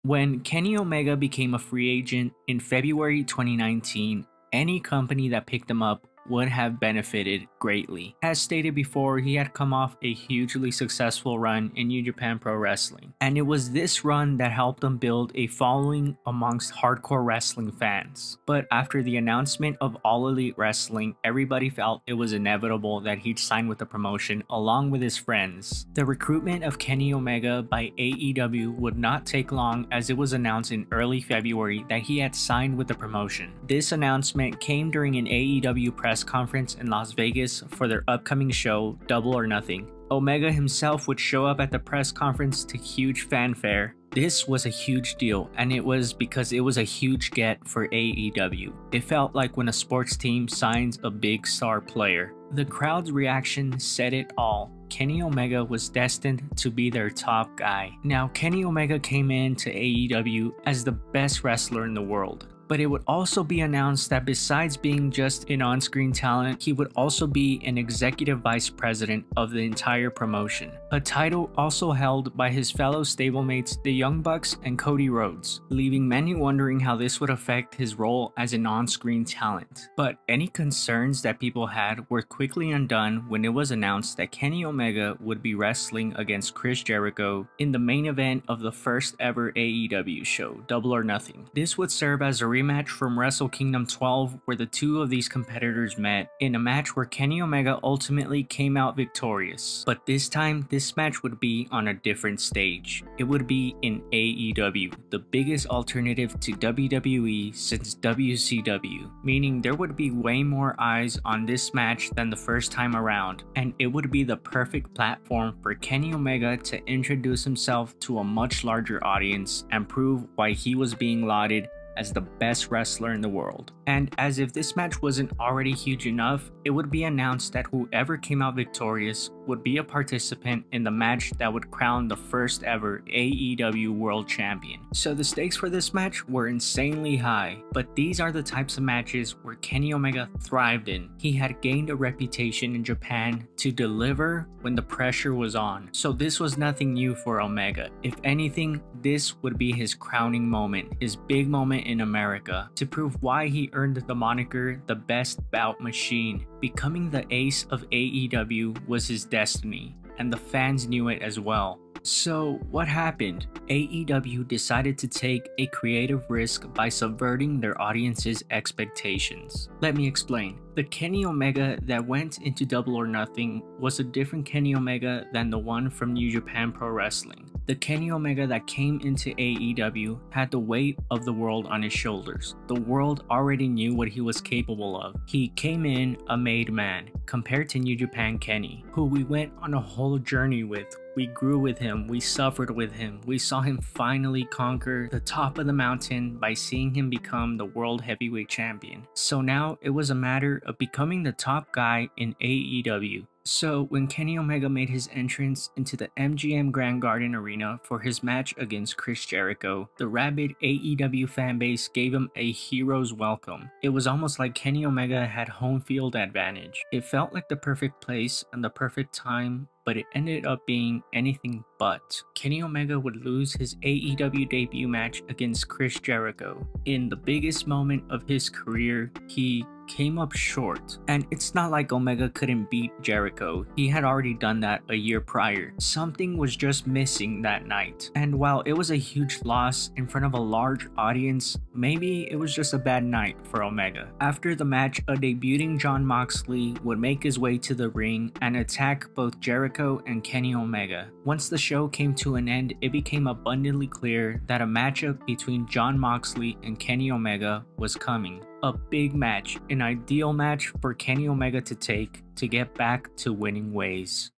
When Kenny Omega became a free agent in February 2019, any company that picked him up would have benefited greatly. As stated before, he had come off a hugely successful run in New Japan Pro Wrestling, and it was this run that helped him build a following amongst hardcore wrestling fans. But after the announcement of All Elite Wrestling, everybody felt it was inevitable that he'd sign with the promotion along with his friends. The recruitment of Kenny Omega by AEW would not take long as it was announced in early February that he had signed with the promotion. This announcement came during an AEW press press conference in Las Vegas for their upcoming show, Double or Nothing. Omega himself would show up at the press conference to huge fanfare. This was a huge deal, and it was because it was a huge get for AEW. It felt like when a sports team signs a big star player. The crowd's reaction said it all. Kenny Omega was destined to be their top guy. Now, Kenny Omega came in to AEW as the best wrestler in the world but it would also be announced that besides being just an on screen talent, he would also be an executive vice president of the entire promotion, a title also held by his fellow stablemates, the Young Bucks and Cody Rhodes, leaving many wondering how this would affect his role as an on screen talent. But any concerns that people had were quickly undone when it was announced that Kenny Omega would be wrestling against Chris Jericho in the main event of the first ever AEW show, Double or Nothing. This would serve as a rematch from Wrestle Kingdom 12 where the two of these competitors met in a match where Kenny Omega ultimately came out victorious. But this time, this match would be on a different stage. It would be in AEW, the biggest alternative to WWE since WCW, meaning there would be way more eyes on this match than the first time around, and it would be the perfect platform for Kenny Omega to introduce himself to a much larger audience and prove why he was being lauded as the best wrestler in the world. And as if this match wasn't already huge enough, it would be announced that whoever came out victorious would be a participant in the match that would crown the first ever AEW World Champion. So the stakes for this match were insanely high, but these are the types of matches where Kenny Omega thrived in. He had gained a reputation in Japan to deliver when the pressure was on. So this was nothing new for Omega. If anything, this would be his crowning moment, his big moment in America, to prove why he earned the moniker the best bout machine. Becoming the ace of AEW was his and the fans knew it as well. So, what happened? AEW decided to take a creative risk by subverting their audience's expectations. Let me explain. The Kenny Omega that went into Double or Nothing was a different Kenny Omega than the one from New Japan Pro Wrestling. The Kenny Omega that came into AEW had the weight of the world on his shoulders. The world already knew what he was capable of. He came in a made man, compared to New Japan Kenny, who we went on a whole journey with we grew with him, we suffered with him, we saw him finally conquer the top of the mountain by seeing him become the World Heavyweight Champion. So now it was a matter of becoming the top guy in AEW. So, when Kenny Omega made his entrance into the MGM Grand Garden Arena for his match against Chris Jericho, the rabid AEW fanbase gave him a hero's welcome. It was almost like Kenny Omega had home field advantage. It felt like the perfect place and the perfect time but it ended up being anything but. Kenny Omega would lose his AEW debut match against Chris Jericho. In the biggest moment of his career, he came up short. And it's not like Omega couldn't beat Jericho, he had already done that a year prior. Something was just missing that night. And while it was a huge loss in front of a large audience, maybe it was just a bad night for Omega. After the match, a debuting Jon Moxley would make his way to the ring and attack both Jericho and Kenny Omega. Once the show came to an end, it became abundantly clear that a matchup between Jon Moxley and Kenny Omega was coming a big match, an ideal match for Kenny Omega to take to get back to winning ways.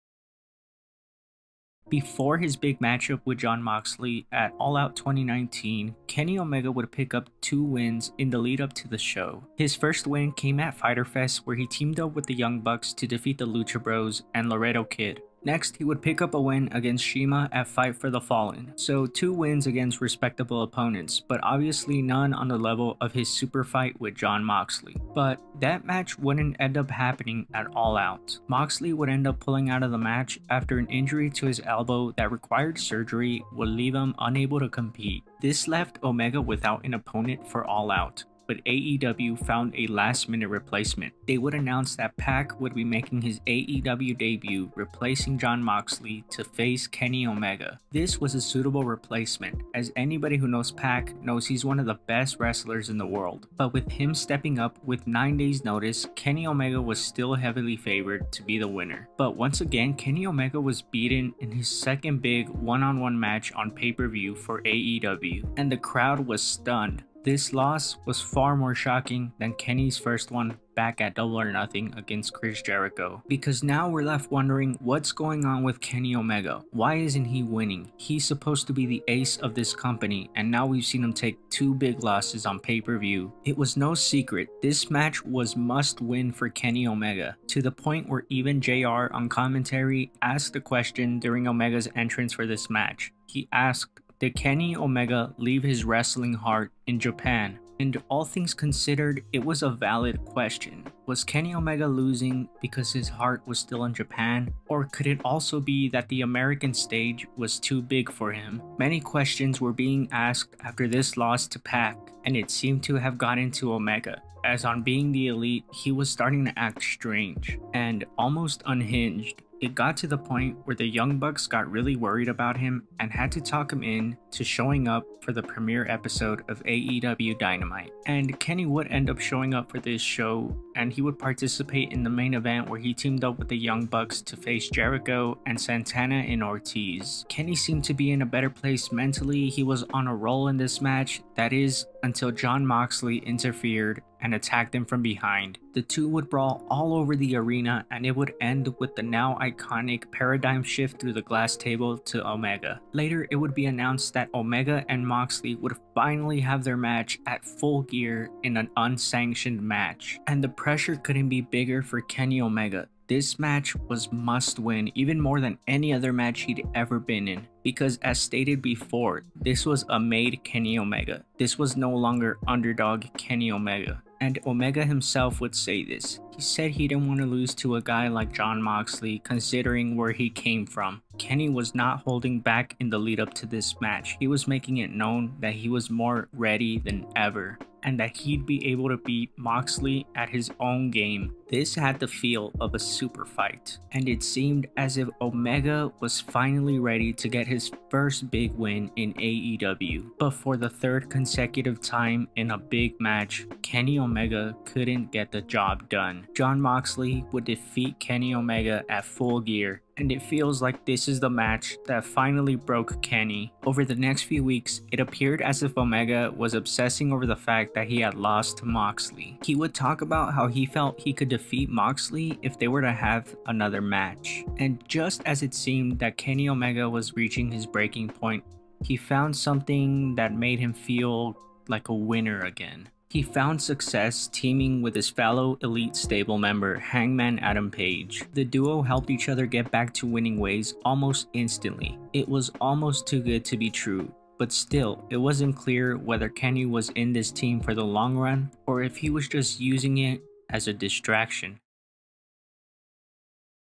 Before his big matchup with Jon Moxley at All Out 2019, Kenny Omega would pick up two wins in the lead up to the show. His first win came at Fyter Fest where he teamed up with the Young Bucks to defeat the Lucha Bros and Laredo Kid. Next, he would pick up a win against CIMA at Fight for the Fallen. So two wins against respectable opponents, but obviously none on the level of his super fight with Jon Moxley. But that match wouldn't end up happening at All Out. Moxley would end up pulling out of the match after an injury to his elbow that required surgery would leave him unable to compete. This left Omega without an opponent for All Out but AEW found a last minute replacement. They would announce that PAC would be making his AEW debut, replacing Jon Moxley to face Kenny Omega. This was a suitable replacement, as anybody who knows PAC knows he's one of the best wrestlers in the world. But with him stepping up with 9 days notice, Kenny Omega was still heavily favored to be the winner. But once again, Kenny Omega was beaten in his second big one-on-one match on pay-per-view for AEW, and the crowd was stunned this loss was far more shocking than Kenny's first one back at Double or Nothing against Chris Jericho. Because now we're left wondering what's going on with Kenny Omega. Why isn't he winning? He's supposed to be the ace of this company and now we've seen him take two big losses on pay-per-view. It was no secret, this match was must win for Kenny Omega, to the point where even JR on commentary asked the question during Omega's entrance for this match. He asked, did Kenny Omega leave his wrestling heart in Japan? And all things considered, it was a valid question. Was Kenny Omega losing because his heart was still in Japan? Or could it also be that the American stage was too big for him? Many questions were being asked after this loss to PAC, and it seemed to have gotten to Omega, as on being the elite, he was starting to act strange and almost unhinged it got to the point where the Young Bucks got really worried about him and had to talk him in to showing up for the premiere episode of AEW Dynamite. And Kenny would end up showing up for this show and he would participate in the main event where he teamed up with the Young Bucks to face Jericho and Santana in Ortiz. Kenny seemed to be in a better place mentally, he was on a roll in this match, that is, until Jon Moxley interfered and attacked him from behind. The two would brawl all over the arena and it would end with the now iconic paradigm shift through the glass table to Omega. Later, it would be announced that Omega and Moxley would finally have their match at full gear in an unsanctioned match. And the pressure couldn't be bigger for Kenny Omega. This match was must win even more than any other match he'd ever been in because as stated before, this was a made Kenny Omega. This was no longer underdog Kenny Omega. And Omega himself would say this. He said he didn't want to lose to a guy like Jon Moxley considering where he came from. Kenny was not holding back in the lead up to this match. He was making it known that he was more ready than ever. and that he'd be able to beat Moxley at his own game. This had the feel of a super fight, and it seemed as if Omega was finally ready to get his first big win in AEW. But for the third consecutive time in a big match, Kenny Omega couldn't get the job done. Jon Moxley would defeat Kenny Omega at full gear and it feels like this is the match that finally broke Kenny. Over the next few weeks, it appeared as if Omega was obsessing over the fact that he had lost to Moxley. He would talk about how he felt he could defeat Moxley if they were to have another match. And just as it seemed that Kenny Omega was reaching his breaking point, he found something that made him feel like a winner again. He found success teaming with his fellow Elite stable member Hangman Adam Page. The duo helped each other get back to winning ways almost instantly. It was almost too good to be true, but still, it wasn't clear whether Kenny was in this team for the long run or if he was just using it as a distraction.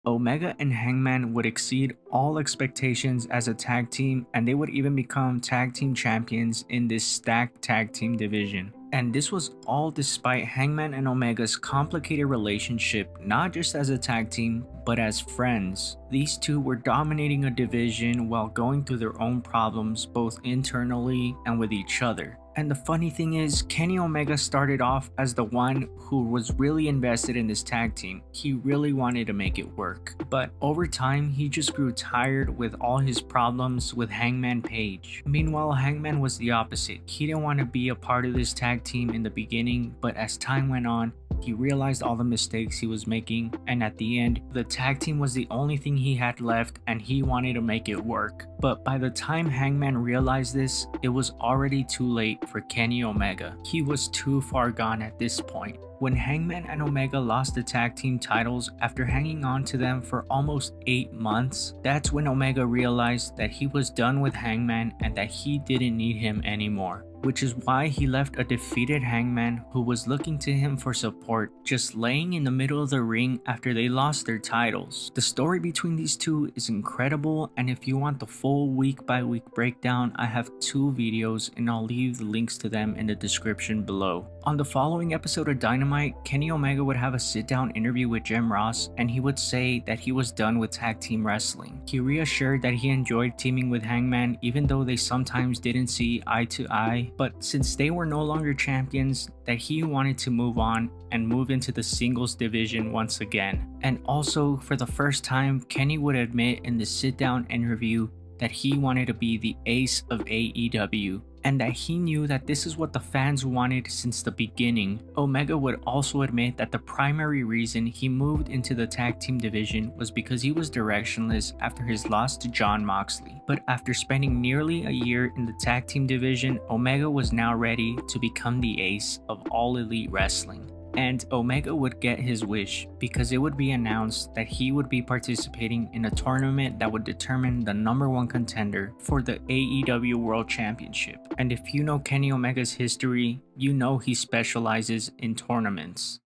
Omega and Hangman would exceed all expectations as a tag team and they would even become tag team champions in this stacked tag team division. And this was all despite Hangman and Omega's complicated relationship, not just as a tag team, but as friends. These two were dominating a division while going through their own problems both internally and with each other. And the funny thing is, Kenny Omega started off as the one who was really invested in this tag team. He really wanted to make it work. But over time, he just grew tired with all his problems with Hangman Page. Meanwhile, Hangman was the opposite. He didn't want to be a part of this tag team in the beginning, but as time went on, he realized all the mistakes he was making, and at the end, the tag team was the only thing he had left and he wanted to make it work. But by the time Hangman realized this, it was already too late for Kenny Omega. He was too far gone at this point. When Hangman and Omega lost the tag team titles after hanging on to them for almost 8 months, that's when Omega realized that he was done with Hangman and that he didn't need him anymore which is why he left a defeated Hangman who was looking to him for support, just laying in the middle of the ring after they lost their titles. The story between these two is incredible, and if you want the full week by week breakdown, I have two videos and I'll leave the links to them in the description below. On the following episode of Dynamite, Kenny Omega would have a sit down interview with Jim Ross and he would say that he was done with tag team wrestling. He reassured that he enjoyed teaming with Hangman even though they sometimes didn't see eye to eye but since they were no longer champions, that he wanted to move on and move into the singles division once again. And also, for the first time, Kenny would admit in the sit down interview that he wanted to be the ace of AEW and that he knew that this is what the fans wanted since the beginning. Omega would also admit that the primary reason he moved into the tag team division was because he was directionless after his loss to Jon Moxley. But after spending nearly a year in the tag team division, Omega was now ready to become the ace of all elite wrestling and Omega would get his wish because it would be announced that he would be participating in a tournament that would determine the number one contender for the AEW World Championship. And if you know Kenny Omega's history, you know he specializes in tournaments.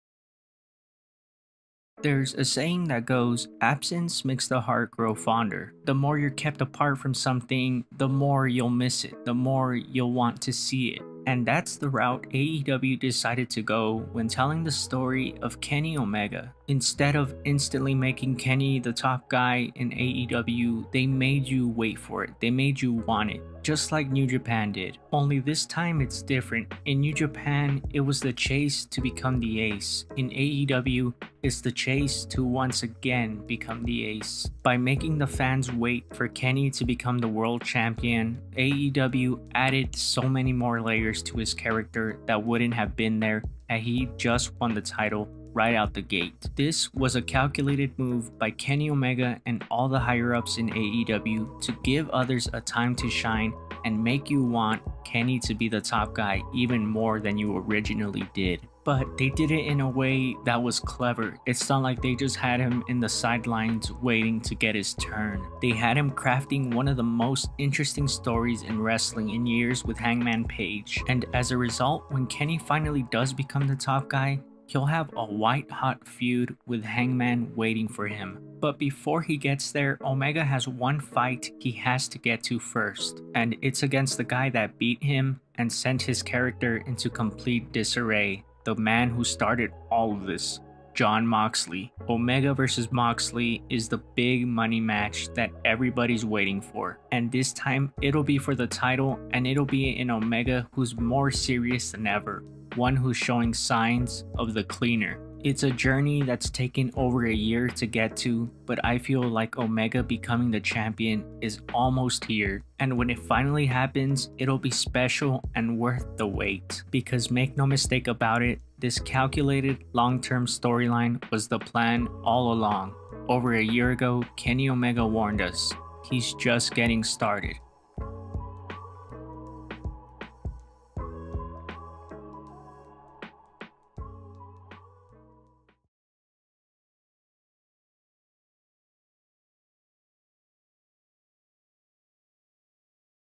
There's a saying that goes, absence makes the heart grow fonder. The more you're kept apart from something, the more you'll miss it, the more you'll want to see it. And that's the route AEW decided to go when telling the story of Kenny Omega. Instead of instantly making Kenny the top guy in AEW, they made you wait for it. They made you want it, just like New Japan did. Only this time it's different. In New Japan, it was the chase to become the ace. In AEW, it's the chase to once again become the ace. By making the fans wait for Kenny to become the world champion, AEW added so many more layers to his character that wouldn't have been there had he just won the title right out the gate. This was a calculated move by Kenny Omega and all the higher ups in AEW to give others a time to shine and make you want Kenny to be the top guy even more than you originally did. But they did it in a way that was clever. It's not like they just had him in the sidelines waiting to get his turn. They had him crafting one of the most interesting stories in wrestling in years with Hangman Page. And as a result, when Kenny finally does become the top guy, he'll have a white hot feud with Hangman waiting for him. But before he gets there, Omega has one fight he has to get to first, and it's against the guy that beat him and sent his character into complete disarray. The man who started all of this, Jon Moxley. Omega versus Moxley is the big money match that everybody's waiting for. And this time, it'll be for the title, and it'll be in Omega who's more serious than ever. One who's showing signs of the cleaner. It's a journey that's taken over a year to get to, but I feel like Omega becoming the champion is almost here. And when it finally happens, it'll be special and worth the wait. Because make no mistake about it, this calculated long term storyline was the plan all along. Over a year ago, Kenny Omega warned us he's just getting started.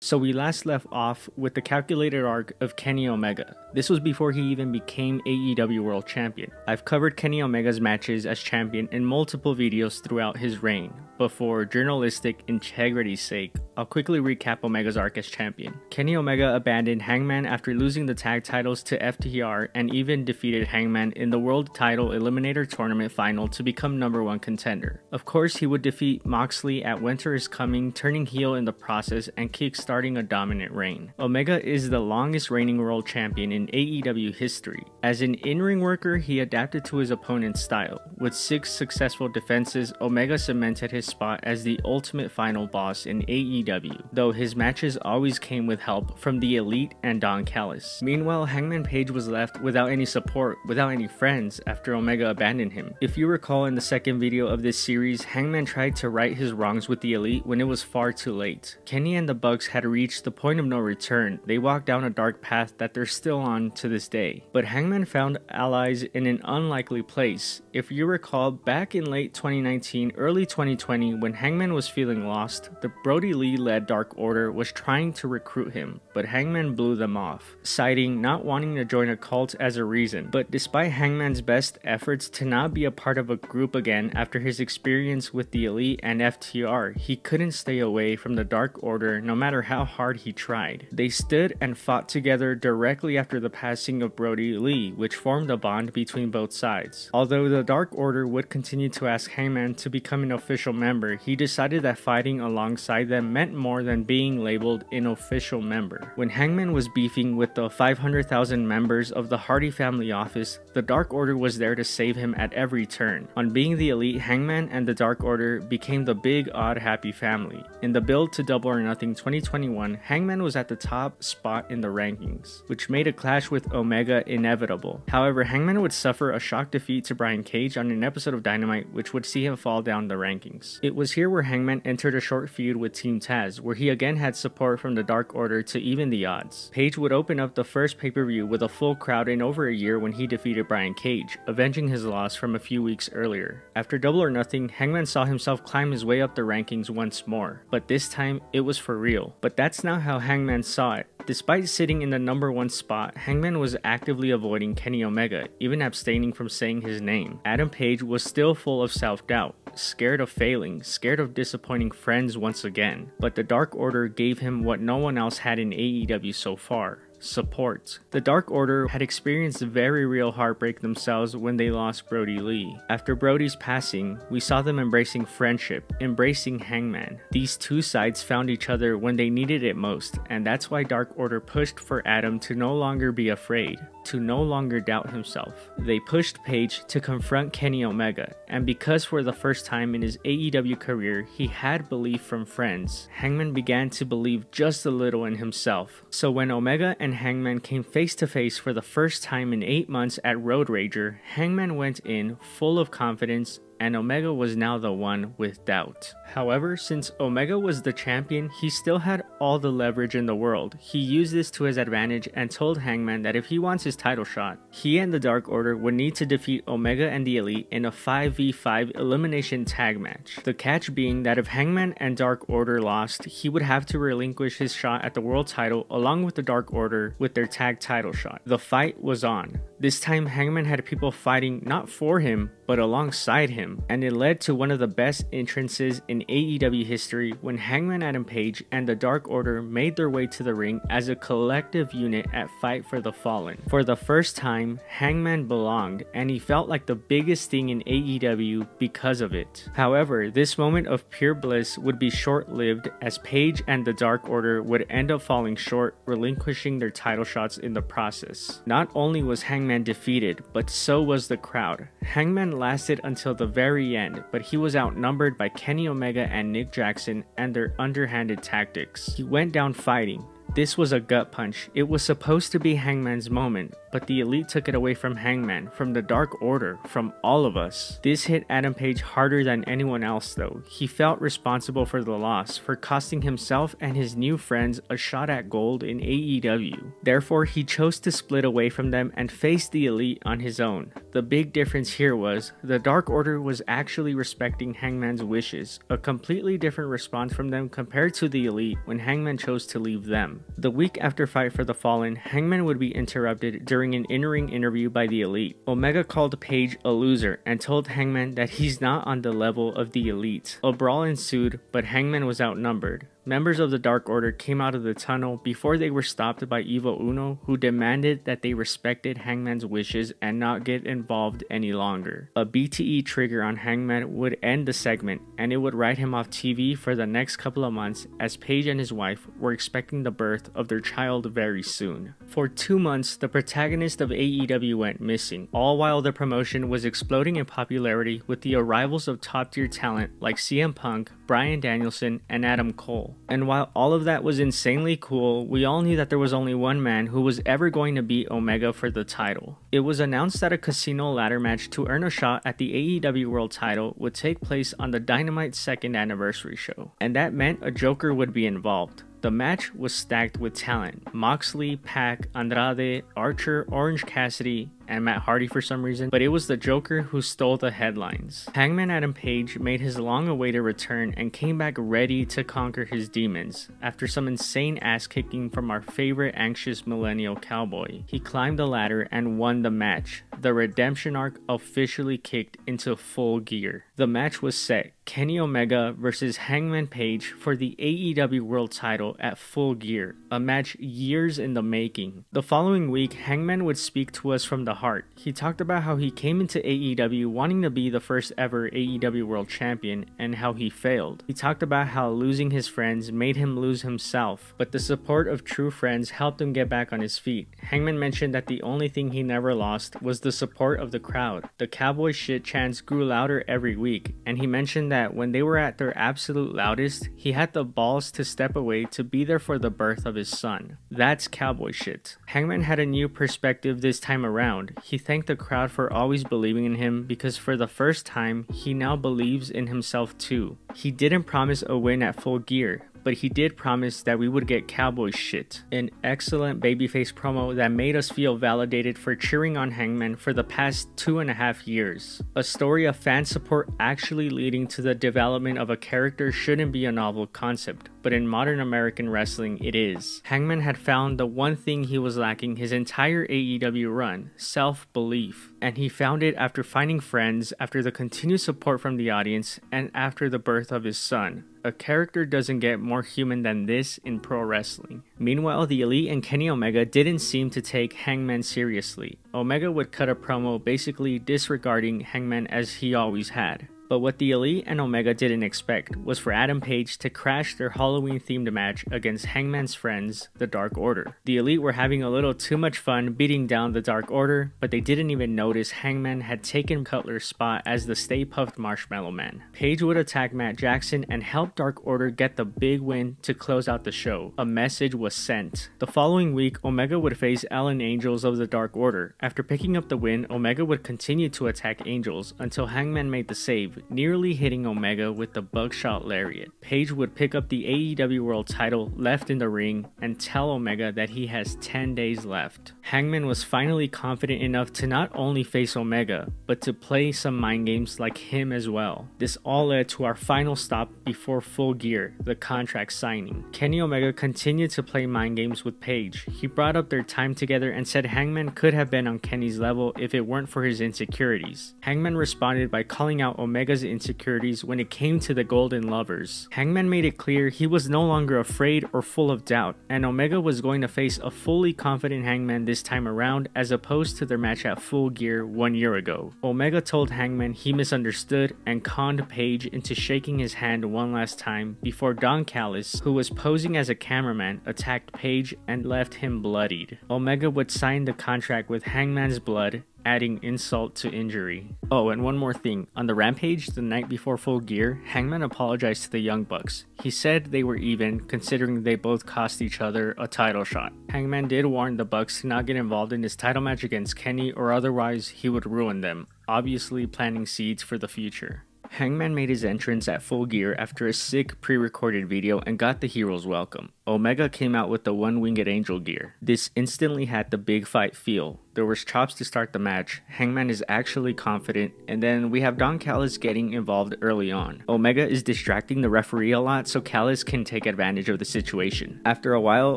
So we last left off with the calculated arc of Kenny Omega. This was before he even became AEW World Champion. I've covered Kenny Omega's matches as champion in multiple videos throughout his reign, but for journalistic integrity's sake, I'll quickly recap Omega's arc as champion. Kenny Omega abandoned Hangman after losing the tag titles to FTR and even defeated Hangman in the World Title Eliminator Tournament final to become number one contender. Of course, he would defeat Moxley at Winter is Coming, turning heel in the process and kickstart starting a dominant reign. Omega is the longest reigning world champion in AEW history. As an in-ring worker, he adapted to his opponent's style. With six successful defenses, Omega cemented his spot as the ultimate final boss in AEW, though his matches always came with help from the Elite and Don Callis. Meanwhile, Hangman Page was left without any support, without any friends after Omega abandoned him. If you recall in the second video of this series, Hangman tried to right his wrongs with the Elite when it was far too late. Kenny and the Bucks had reached the point of no return, they walked down a dark path that they're still on to this day. But Hangman found allies in an unlikely place. If you recall, back in late 2019, early 2020, when Hangman was feeling lost, the Brody Lee led Dark Order was trying to recruit him, but Hangman blew them off, citing not wanting to join a cult as a reason. But despite Hangman's best efforts to not be a part of a group again after his experience with the Elite and FTR, he couldn't stay away from the Dark Order no matter how hard he tried. They stood and fought together directly after the passing of Brody Lee, which formed a bond between both sides. Although the Dark Order would continue to ask Hangman to become an official member, he decided that fighting alongside them meant more than being labeled an official member. When Hangman was beefing with the 500,000 members of the Hardy family office, the Dark Order was there to save him at every turn. On being the elite, Hangman and the Dark Order became the big, odd, happy family. In the build to Double or Nothing 2021, Hangman was at the top spot in the rankings, which made a clash with Omega inevitable. However, Hangman would suffer a shock defeat to Brian Cage on an episode of Dynamite, which would see him fall down the rankings. It was here where Hangman entered a short feud with Team Taz, where he again had support from the Dark Order to even the odds. Page would open up the first pay per view with a full crowd in over a year when he defeated Brian Cage, avenging his loss from a few weeks earlier. After Double or Nothing, Hangman saw himself climb his way up the rankings once more, but this time it was for real. But that's not how Hangman saw it. Despite sitting in the number one spot, Hangman was actively avoiding Kenny Omega, even abstaining from saying his name. Adam Page was still full of self doubt, scared of failing, scared of disappointing friends once again. But the Dark Order gave him what no one else had in AEW so far support. The Dark Order had experienced very real heartbreak themselves when they lost Brody Lee. After Brody's passing, we saw them embracing friendship, embracing Hangman. These two sides found each other when they needed it most, and that's why Dark Order pushed for Adam to no longer be afraid, to no longer doubt himself. They pushed Page to confront Kenny Omega, and because for the first time in his AEW career he had belief from friends, Hangman began to believe just a little in himself. So when Omega and Hangman came face to face for the first time in 8 months at Road Rager, Hangman went in full of confidence and Omega was now the one with doubt. However, since Omega was the champion, he still had all the leverage in the world. He used this to his advantage and told Hangman that if he wants his title shot, he and the Dark Order would need to defeat Omega and the Elite in a 5v5 elimination tag match. The catch being that if Hangman and Dark Order lost, he would have to relinquish his shot at the world title along with the Dark Order with their tag title shot. The fight was on. This time, Hangman had people fighting not for him, but alongside him and it led to one of the best entrances in AEW history when Hangman Adam Page and the Dark Order made their way to the ring as a collective unit at Fight for the Fallen. For the first time, Hangman belonged, and he felt like the biggest thing in AEW because of it. However, this moment of pure bliss would be short lived as Page and the Dark Order would end up falling short, relinquishing their title shots in the process. Not only was Hangman defeated, but so was the crowd. Hangman lasted until the very end, but he was outnumbered by Kenny Omega and Nick Jackson and their underhanded tactics. He went down fighting, this was a gut punch. It was supposed to be Hangman's moment, but the Elite took it away from Hangman, from the Dark Order, from all of us. This hit Adam Page harder than anyone else though. He felt responsible for the loss, for costing himself and his new friends a shot at gold in AEW. Therefore, he chose to split away from them and face the Elite on his own. The big difference here was, the Dark Order was actually respecting Hangman's wishes, a completely different response from them compared to the Elite when Hangman chose to leave them. The week after Fight for the Fallen, Hangman would be interrupted during an in-ring interview by the Elite. Omega called Page a loser and told Hangman that he's not on the level of the Elite. A brawl ensued, but Hangman was outnumbered. Members of the Dark Order came out of the tunnel before they were stopped by Evil Uno, who demanded that they respected Hangman's wishes and not get involved any longer. A BTE trigger on Hangman would end the segment, and it would write him off TV for the next couple of months as Page and his wife were expecting the birth of their child very soon. For two months, the protagonist of AEW went missing, all while the promotion was exploding in popularity with the arrivals of top tier talent like CM Punk, Bryan Danielson, and Adam Cole. And while all of that was insanely cool, we all knew that there was only one man who was ever going to beat Omega for the title. It was announced that a casino ladder match to earn a shot at the AEW World title would take place on the Dynamite 2nd anniversary show, and that meant a Joker would be involved. The match was stacked with talent Moxley, Pac, Andrade, Archer, Orange Cassidy, and Matt Hardy for some reason, but it was the Joker who stole the headlines. Hangman Adam Page made his long awaited return and came back ready to conquer his demons. After some insane ass kicking from our favorite anxious millennial cowboy, he climbed the ladder and won the match. The redemption arc officially kicked into full gear. The match was set Kenny Omega versus Hangman Page for the AEW World title at full gear, a match years in the making. The following week, Hangman would speak to us from the heart. He talked about how he came into AEW wanting to be the first ever AEW World Champion and how he failed. He talked about how losing his friends made him lose himself, but the support of true friends helped him get back on his feet. Hangman mentioned that the only thing he never lost was the support of the crowd. The cowboy shit chants grew louder every week, and he mentioned that when they were at their absolute loudest, he had the balls to step away to be there for the birth of his son. That's cowboy shit. Hangman had a new perspective this time around he thanked the crowd for always believing in him because for the first time, he now believes in himself too. He didn't promise a win at full gear, but he did promise that we would get cowboy shit. An excellent babyface promo that made us feel validated for cheering on Hangman for the past two and a half years. A story of fan support actually leading to the development of a character shouldn't be a novel concept, but in modern American wrestling, it is. Hangman had found the one thing he was lacking his entire AEW run self belief. And he found it after finding friends, after the continued support from the audience, and after the birth of his son. A character doesn't get more human than this in pro wrestling. Meanwhile, the Elite and Kenny Omega didn't seem to take Hangman seriously. Omega would cut a promo basically disregarding Hangman as he always had. But what the Elite and Omega didn't expect was for Adam Page to crash their Halloween themed match against Hangman's friends, the Dark Order. The Elite were having a little too much fun beating down the Dark Order, but they didn't even notice Hangman had taken Cutler's spot as the Stay Puft Marshmallow Man. Page would attack Matt Jackson and help Dark Order get the big win to close out the show. A message was sent. The following week, Omega would face Alan Angels of the Dark Order. After picking up the win, Omega would continue to attack Angels until Hangman made the save nearly hitting Omega with the buckshot lariat. Page would pick up the AEW World title left in the ring and tell Omega that he has 10 days left. Hangman was finally confident enough to not only face Omega, but to play some mind games like him as well. This all led to our final stop before Full Gear, the contract signing. Kenny Omega continued to play mind games with Page. He brought up their time together and said Hangman could have been on Kenny's level if it weren't for his insecurities. Hangman responded by calling out Omega's insecurities when it came to the Golden Lovers. Hangman made it clear he was no longer afraid or full of doubt, and Omega was going to face a fully confident Hangman this time around as opposed to their match at Full Gear one year ago. Omega told Hangman he misunderstood and conned Page into shaking his hand one last time before Don Callis, who was posing as a cameraman, attacked Page and left him bloodied. Omega would sign the contract with Hangman's blood adding insult to injury. Oh, and one more thing. On the Rampage the night before Full Gear, Hangman apologized to the Young Bucks. He said they were even, considering they both cost each other a title shot. Hangman did warn the Bucks to not get involved in his title match against Kenny or otherwise he would ruin them, obviously planting seeds for the future. Hangman made his entrance at full gear after a sick pre recorded video and got the hero's welcome. Omega came out with the one winged angel gear. This instantly had the big fight feel. There was chops to start the match, Hangman is actually confident, and then we have Don Callis getting involved early on. Omega is distracting the referee a lot so Callis can take advantage of the situation. After a while,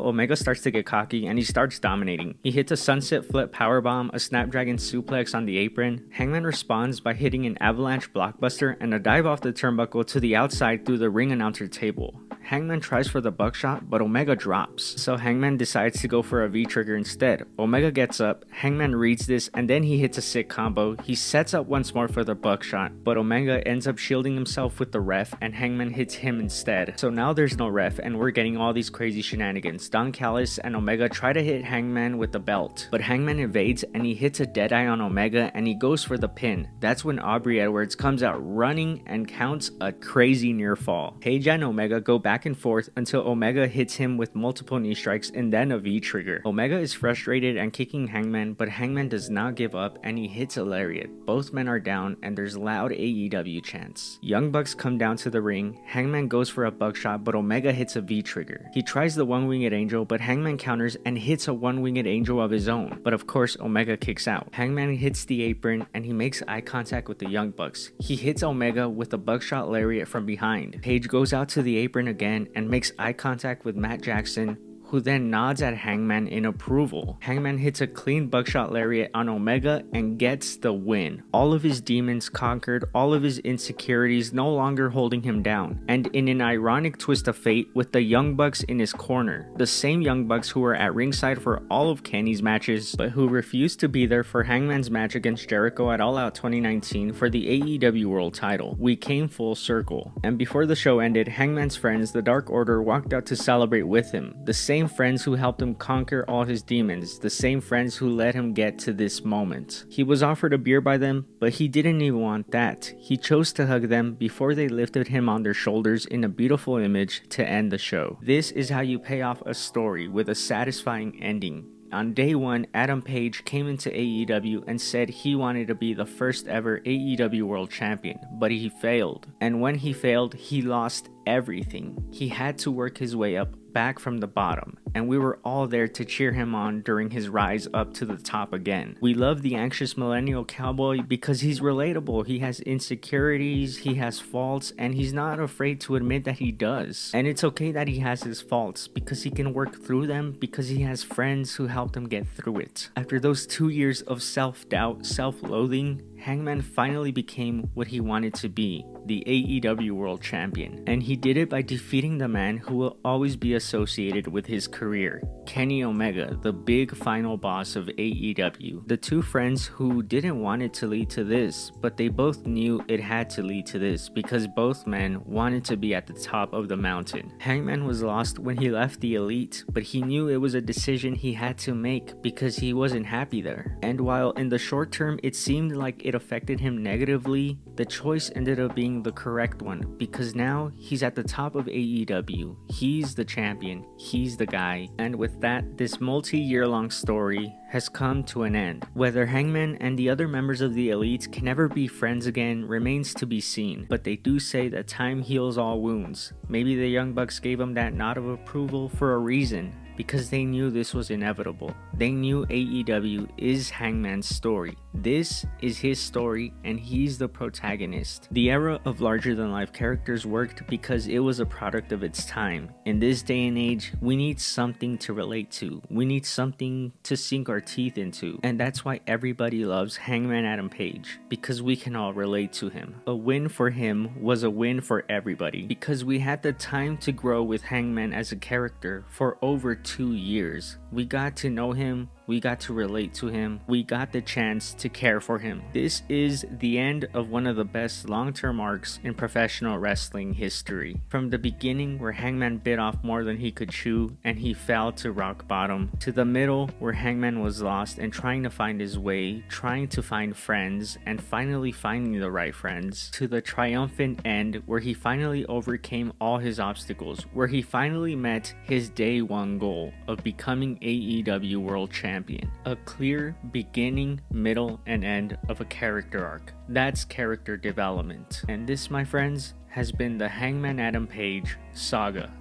Omega starts to get cocky and he starts dominating. He hits a sunset flip powerbomb, a snapdragon suplex on the apron. Hangman responds by hitting an avalanche blockbuster and a dive off the turnbuckle to the outside through the ring announcer table. Hangman tries for the buckshot, but Omega drops, so Hangman decides to go for a V trigger instead. Omega gets up, Hangman reads this, and then he hits a sick combo. He sets up once more for the buckshot, but Omega ends up shielding himself with the ref, and Hangman hits him instead. So now there's no ref, and we're getting all these crazy shenanigans. Don Callis and Omega try to hit Hangman with the belt, but Hangman evades and he hits a deadeye on Omega and he goes for the pin. That's when Aubrey Edwards comes out running and counts a crazy near fall. Page and Omega go back back and forth until Omega hits him with multiple knee strikes and then a V trigger. Omega is frustrated and kicking Hangman, but Hangman does not give up and he hits a lariat. Both men are down and there's loud AEW chants. Young Bucks come down to the ring. Hangman goes for a buckshot, but Omega hits a V trigger. He tries the one winged angel, but Hangman counters and hits a one winged angel of his own. But of course, Omega kicks out. Hangman hits the apron and he makes eye contact with the Young Bucks. He hits Omega with a buckshot lariat from behind. Page goes out to the apron again again and makes eye contact with Matt Jackson, who then nods at Hangman in approval. Hangman hits a clean buckshot lariat on Omega and gets the win. All of his demons conquered, all of his insecurities no longer holding him down. And in an ironic twist of fate, with the Young Bucks in his corner, the same Young Bucks who were at ringside for all of Kenny's matches, but who refused to be there for Hangman's match against Jericho at All Out 2019 for the AEW World title. We came full circle. And before the show ended, Hangman's friends, the Dark Order, walked out to celebrate with him. The same same friends who helped him conquer all his demons, the same friends who let him get to this moment. He was offered a beer by them, but he didn't even want that. He chose to hug them before they lifted him on their shoulders in a beautiful image to end the show. This is how you pay off a story with a satisfying ending. On day one, Adam Page came into AEW and said he wanted to be the first ever AEW World Champion, but he failed. And when he failed, he lost everything. He had to work his way up back from the bottom, and we were all there to cheer him on during his rise up to the top again. We love the anxious millennial cowboy because he's relatable. He has insecurities, he has faults, and he's not afraid to admit that he does. And it's okay that he has his faults because he can work through them because he has friends who helped him get through it. After those two years of self doubt, self loathing, Hangman finally became what he wanted to be the AEW World Champion. And he did it by defeating the man who will always be associated with his career, Kenny Omega, the big final boss of AEW. The two friends who didn't want it to lead to this, but they both knew it had to lead to this because both men wanted to be at the top of the mountain. Hangman was lost when he left the elite, but he knew it was a decision he had to make because he wasn't happy there. And while in the short term it seemed like it affected him negatively, the choice ended up being the correct one because now he's at the top of AEW. He's the champion, he's the guy. And with that, this multi year long story has come to an end. Whether Hangman and the other members of the Elite can ever be friends again remains to be seen, but they do say that time heals all wounds. Maybe the Young Bucks gave him that nod of approval for a reason because they knew this was inevitable. They knew AEW is Hangman's story. This is his story, and he's the protagonist. The era of larger than life characters worked because it was a product of its time. In this day and age, we need something to relate to, we need something to sink our teeth into, and that's why everybody loves Hangman Adam Page because we can all relate to him. A win for him was a win for everybody because we had the time to grow with Hangman as a character for over two years. We got to know him, we got to relate to him, we got the chance to care for him. This is the end of one of the best long term arcs in professional wrestling history. From the beginning, where Hangman bit off more than he could chew and he fell to rock bottom, to the middle, where Hangman was lost and trying to find his way, trying to find friends, and finally finding the right friends, to the triumphant end, where he finally overcame all his obstacles, where he finally met his day one goal of becoming AEW World Champion champion. A clear beginning, middle, and end of a character arc. That's character development. And this, my friends, has been the Hangman Adam Page saga.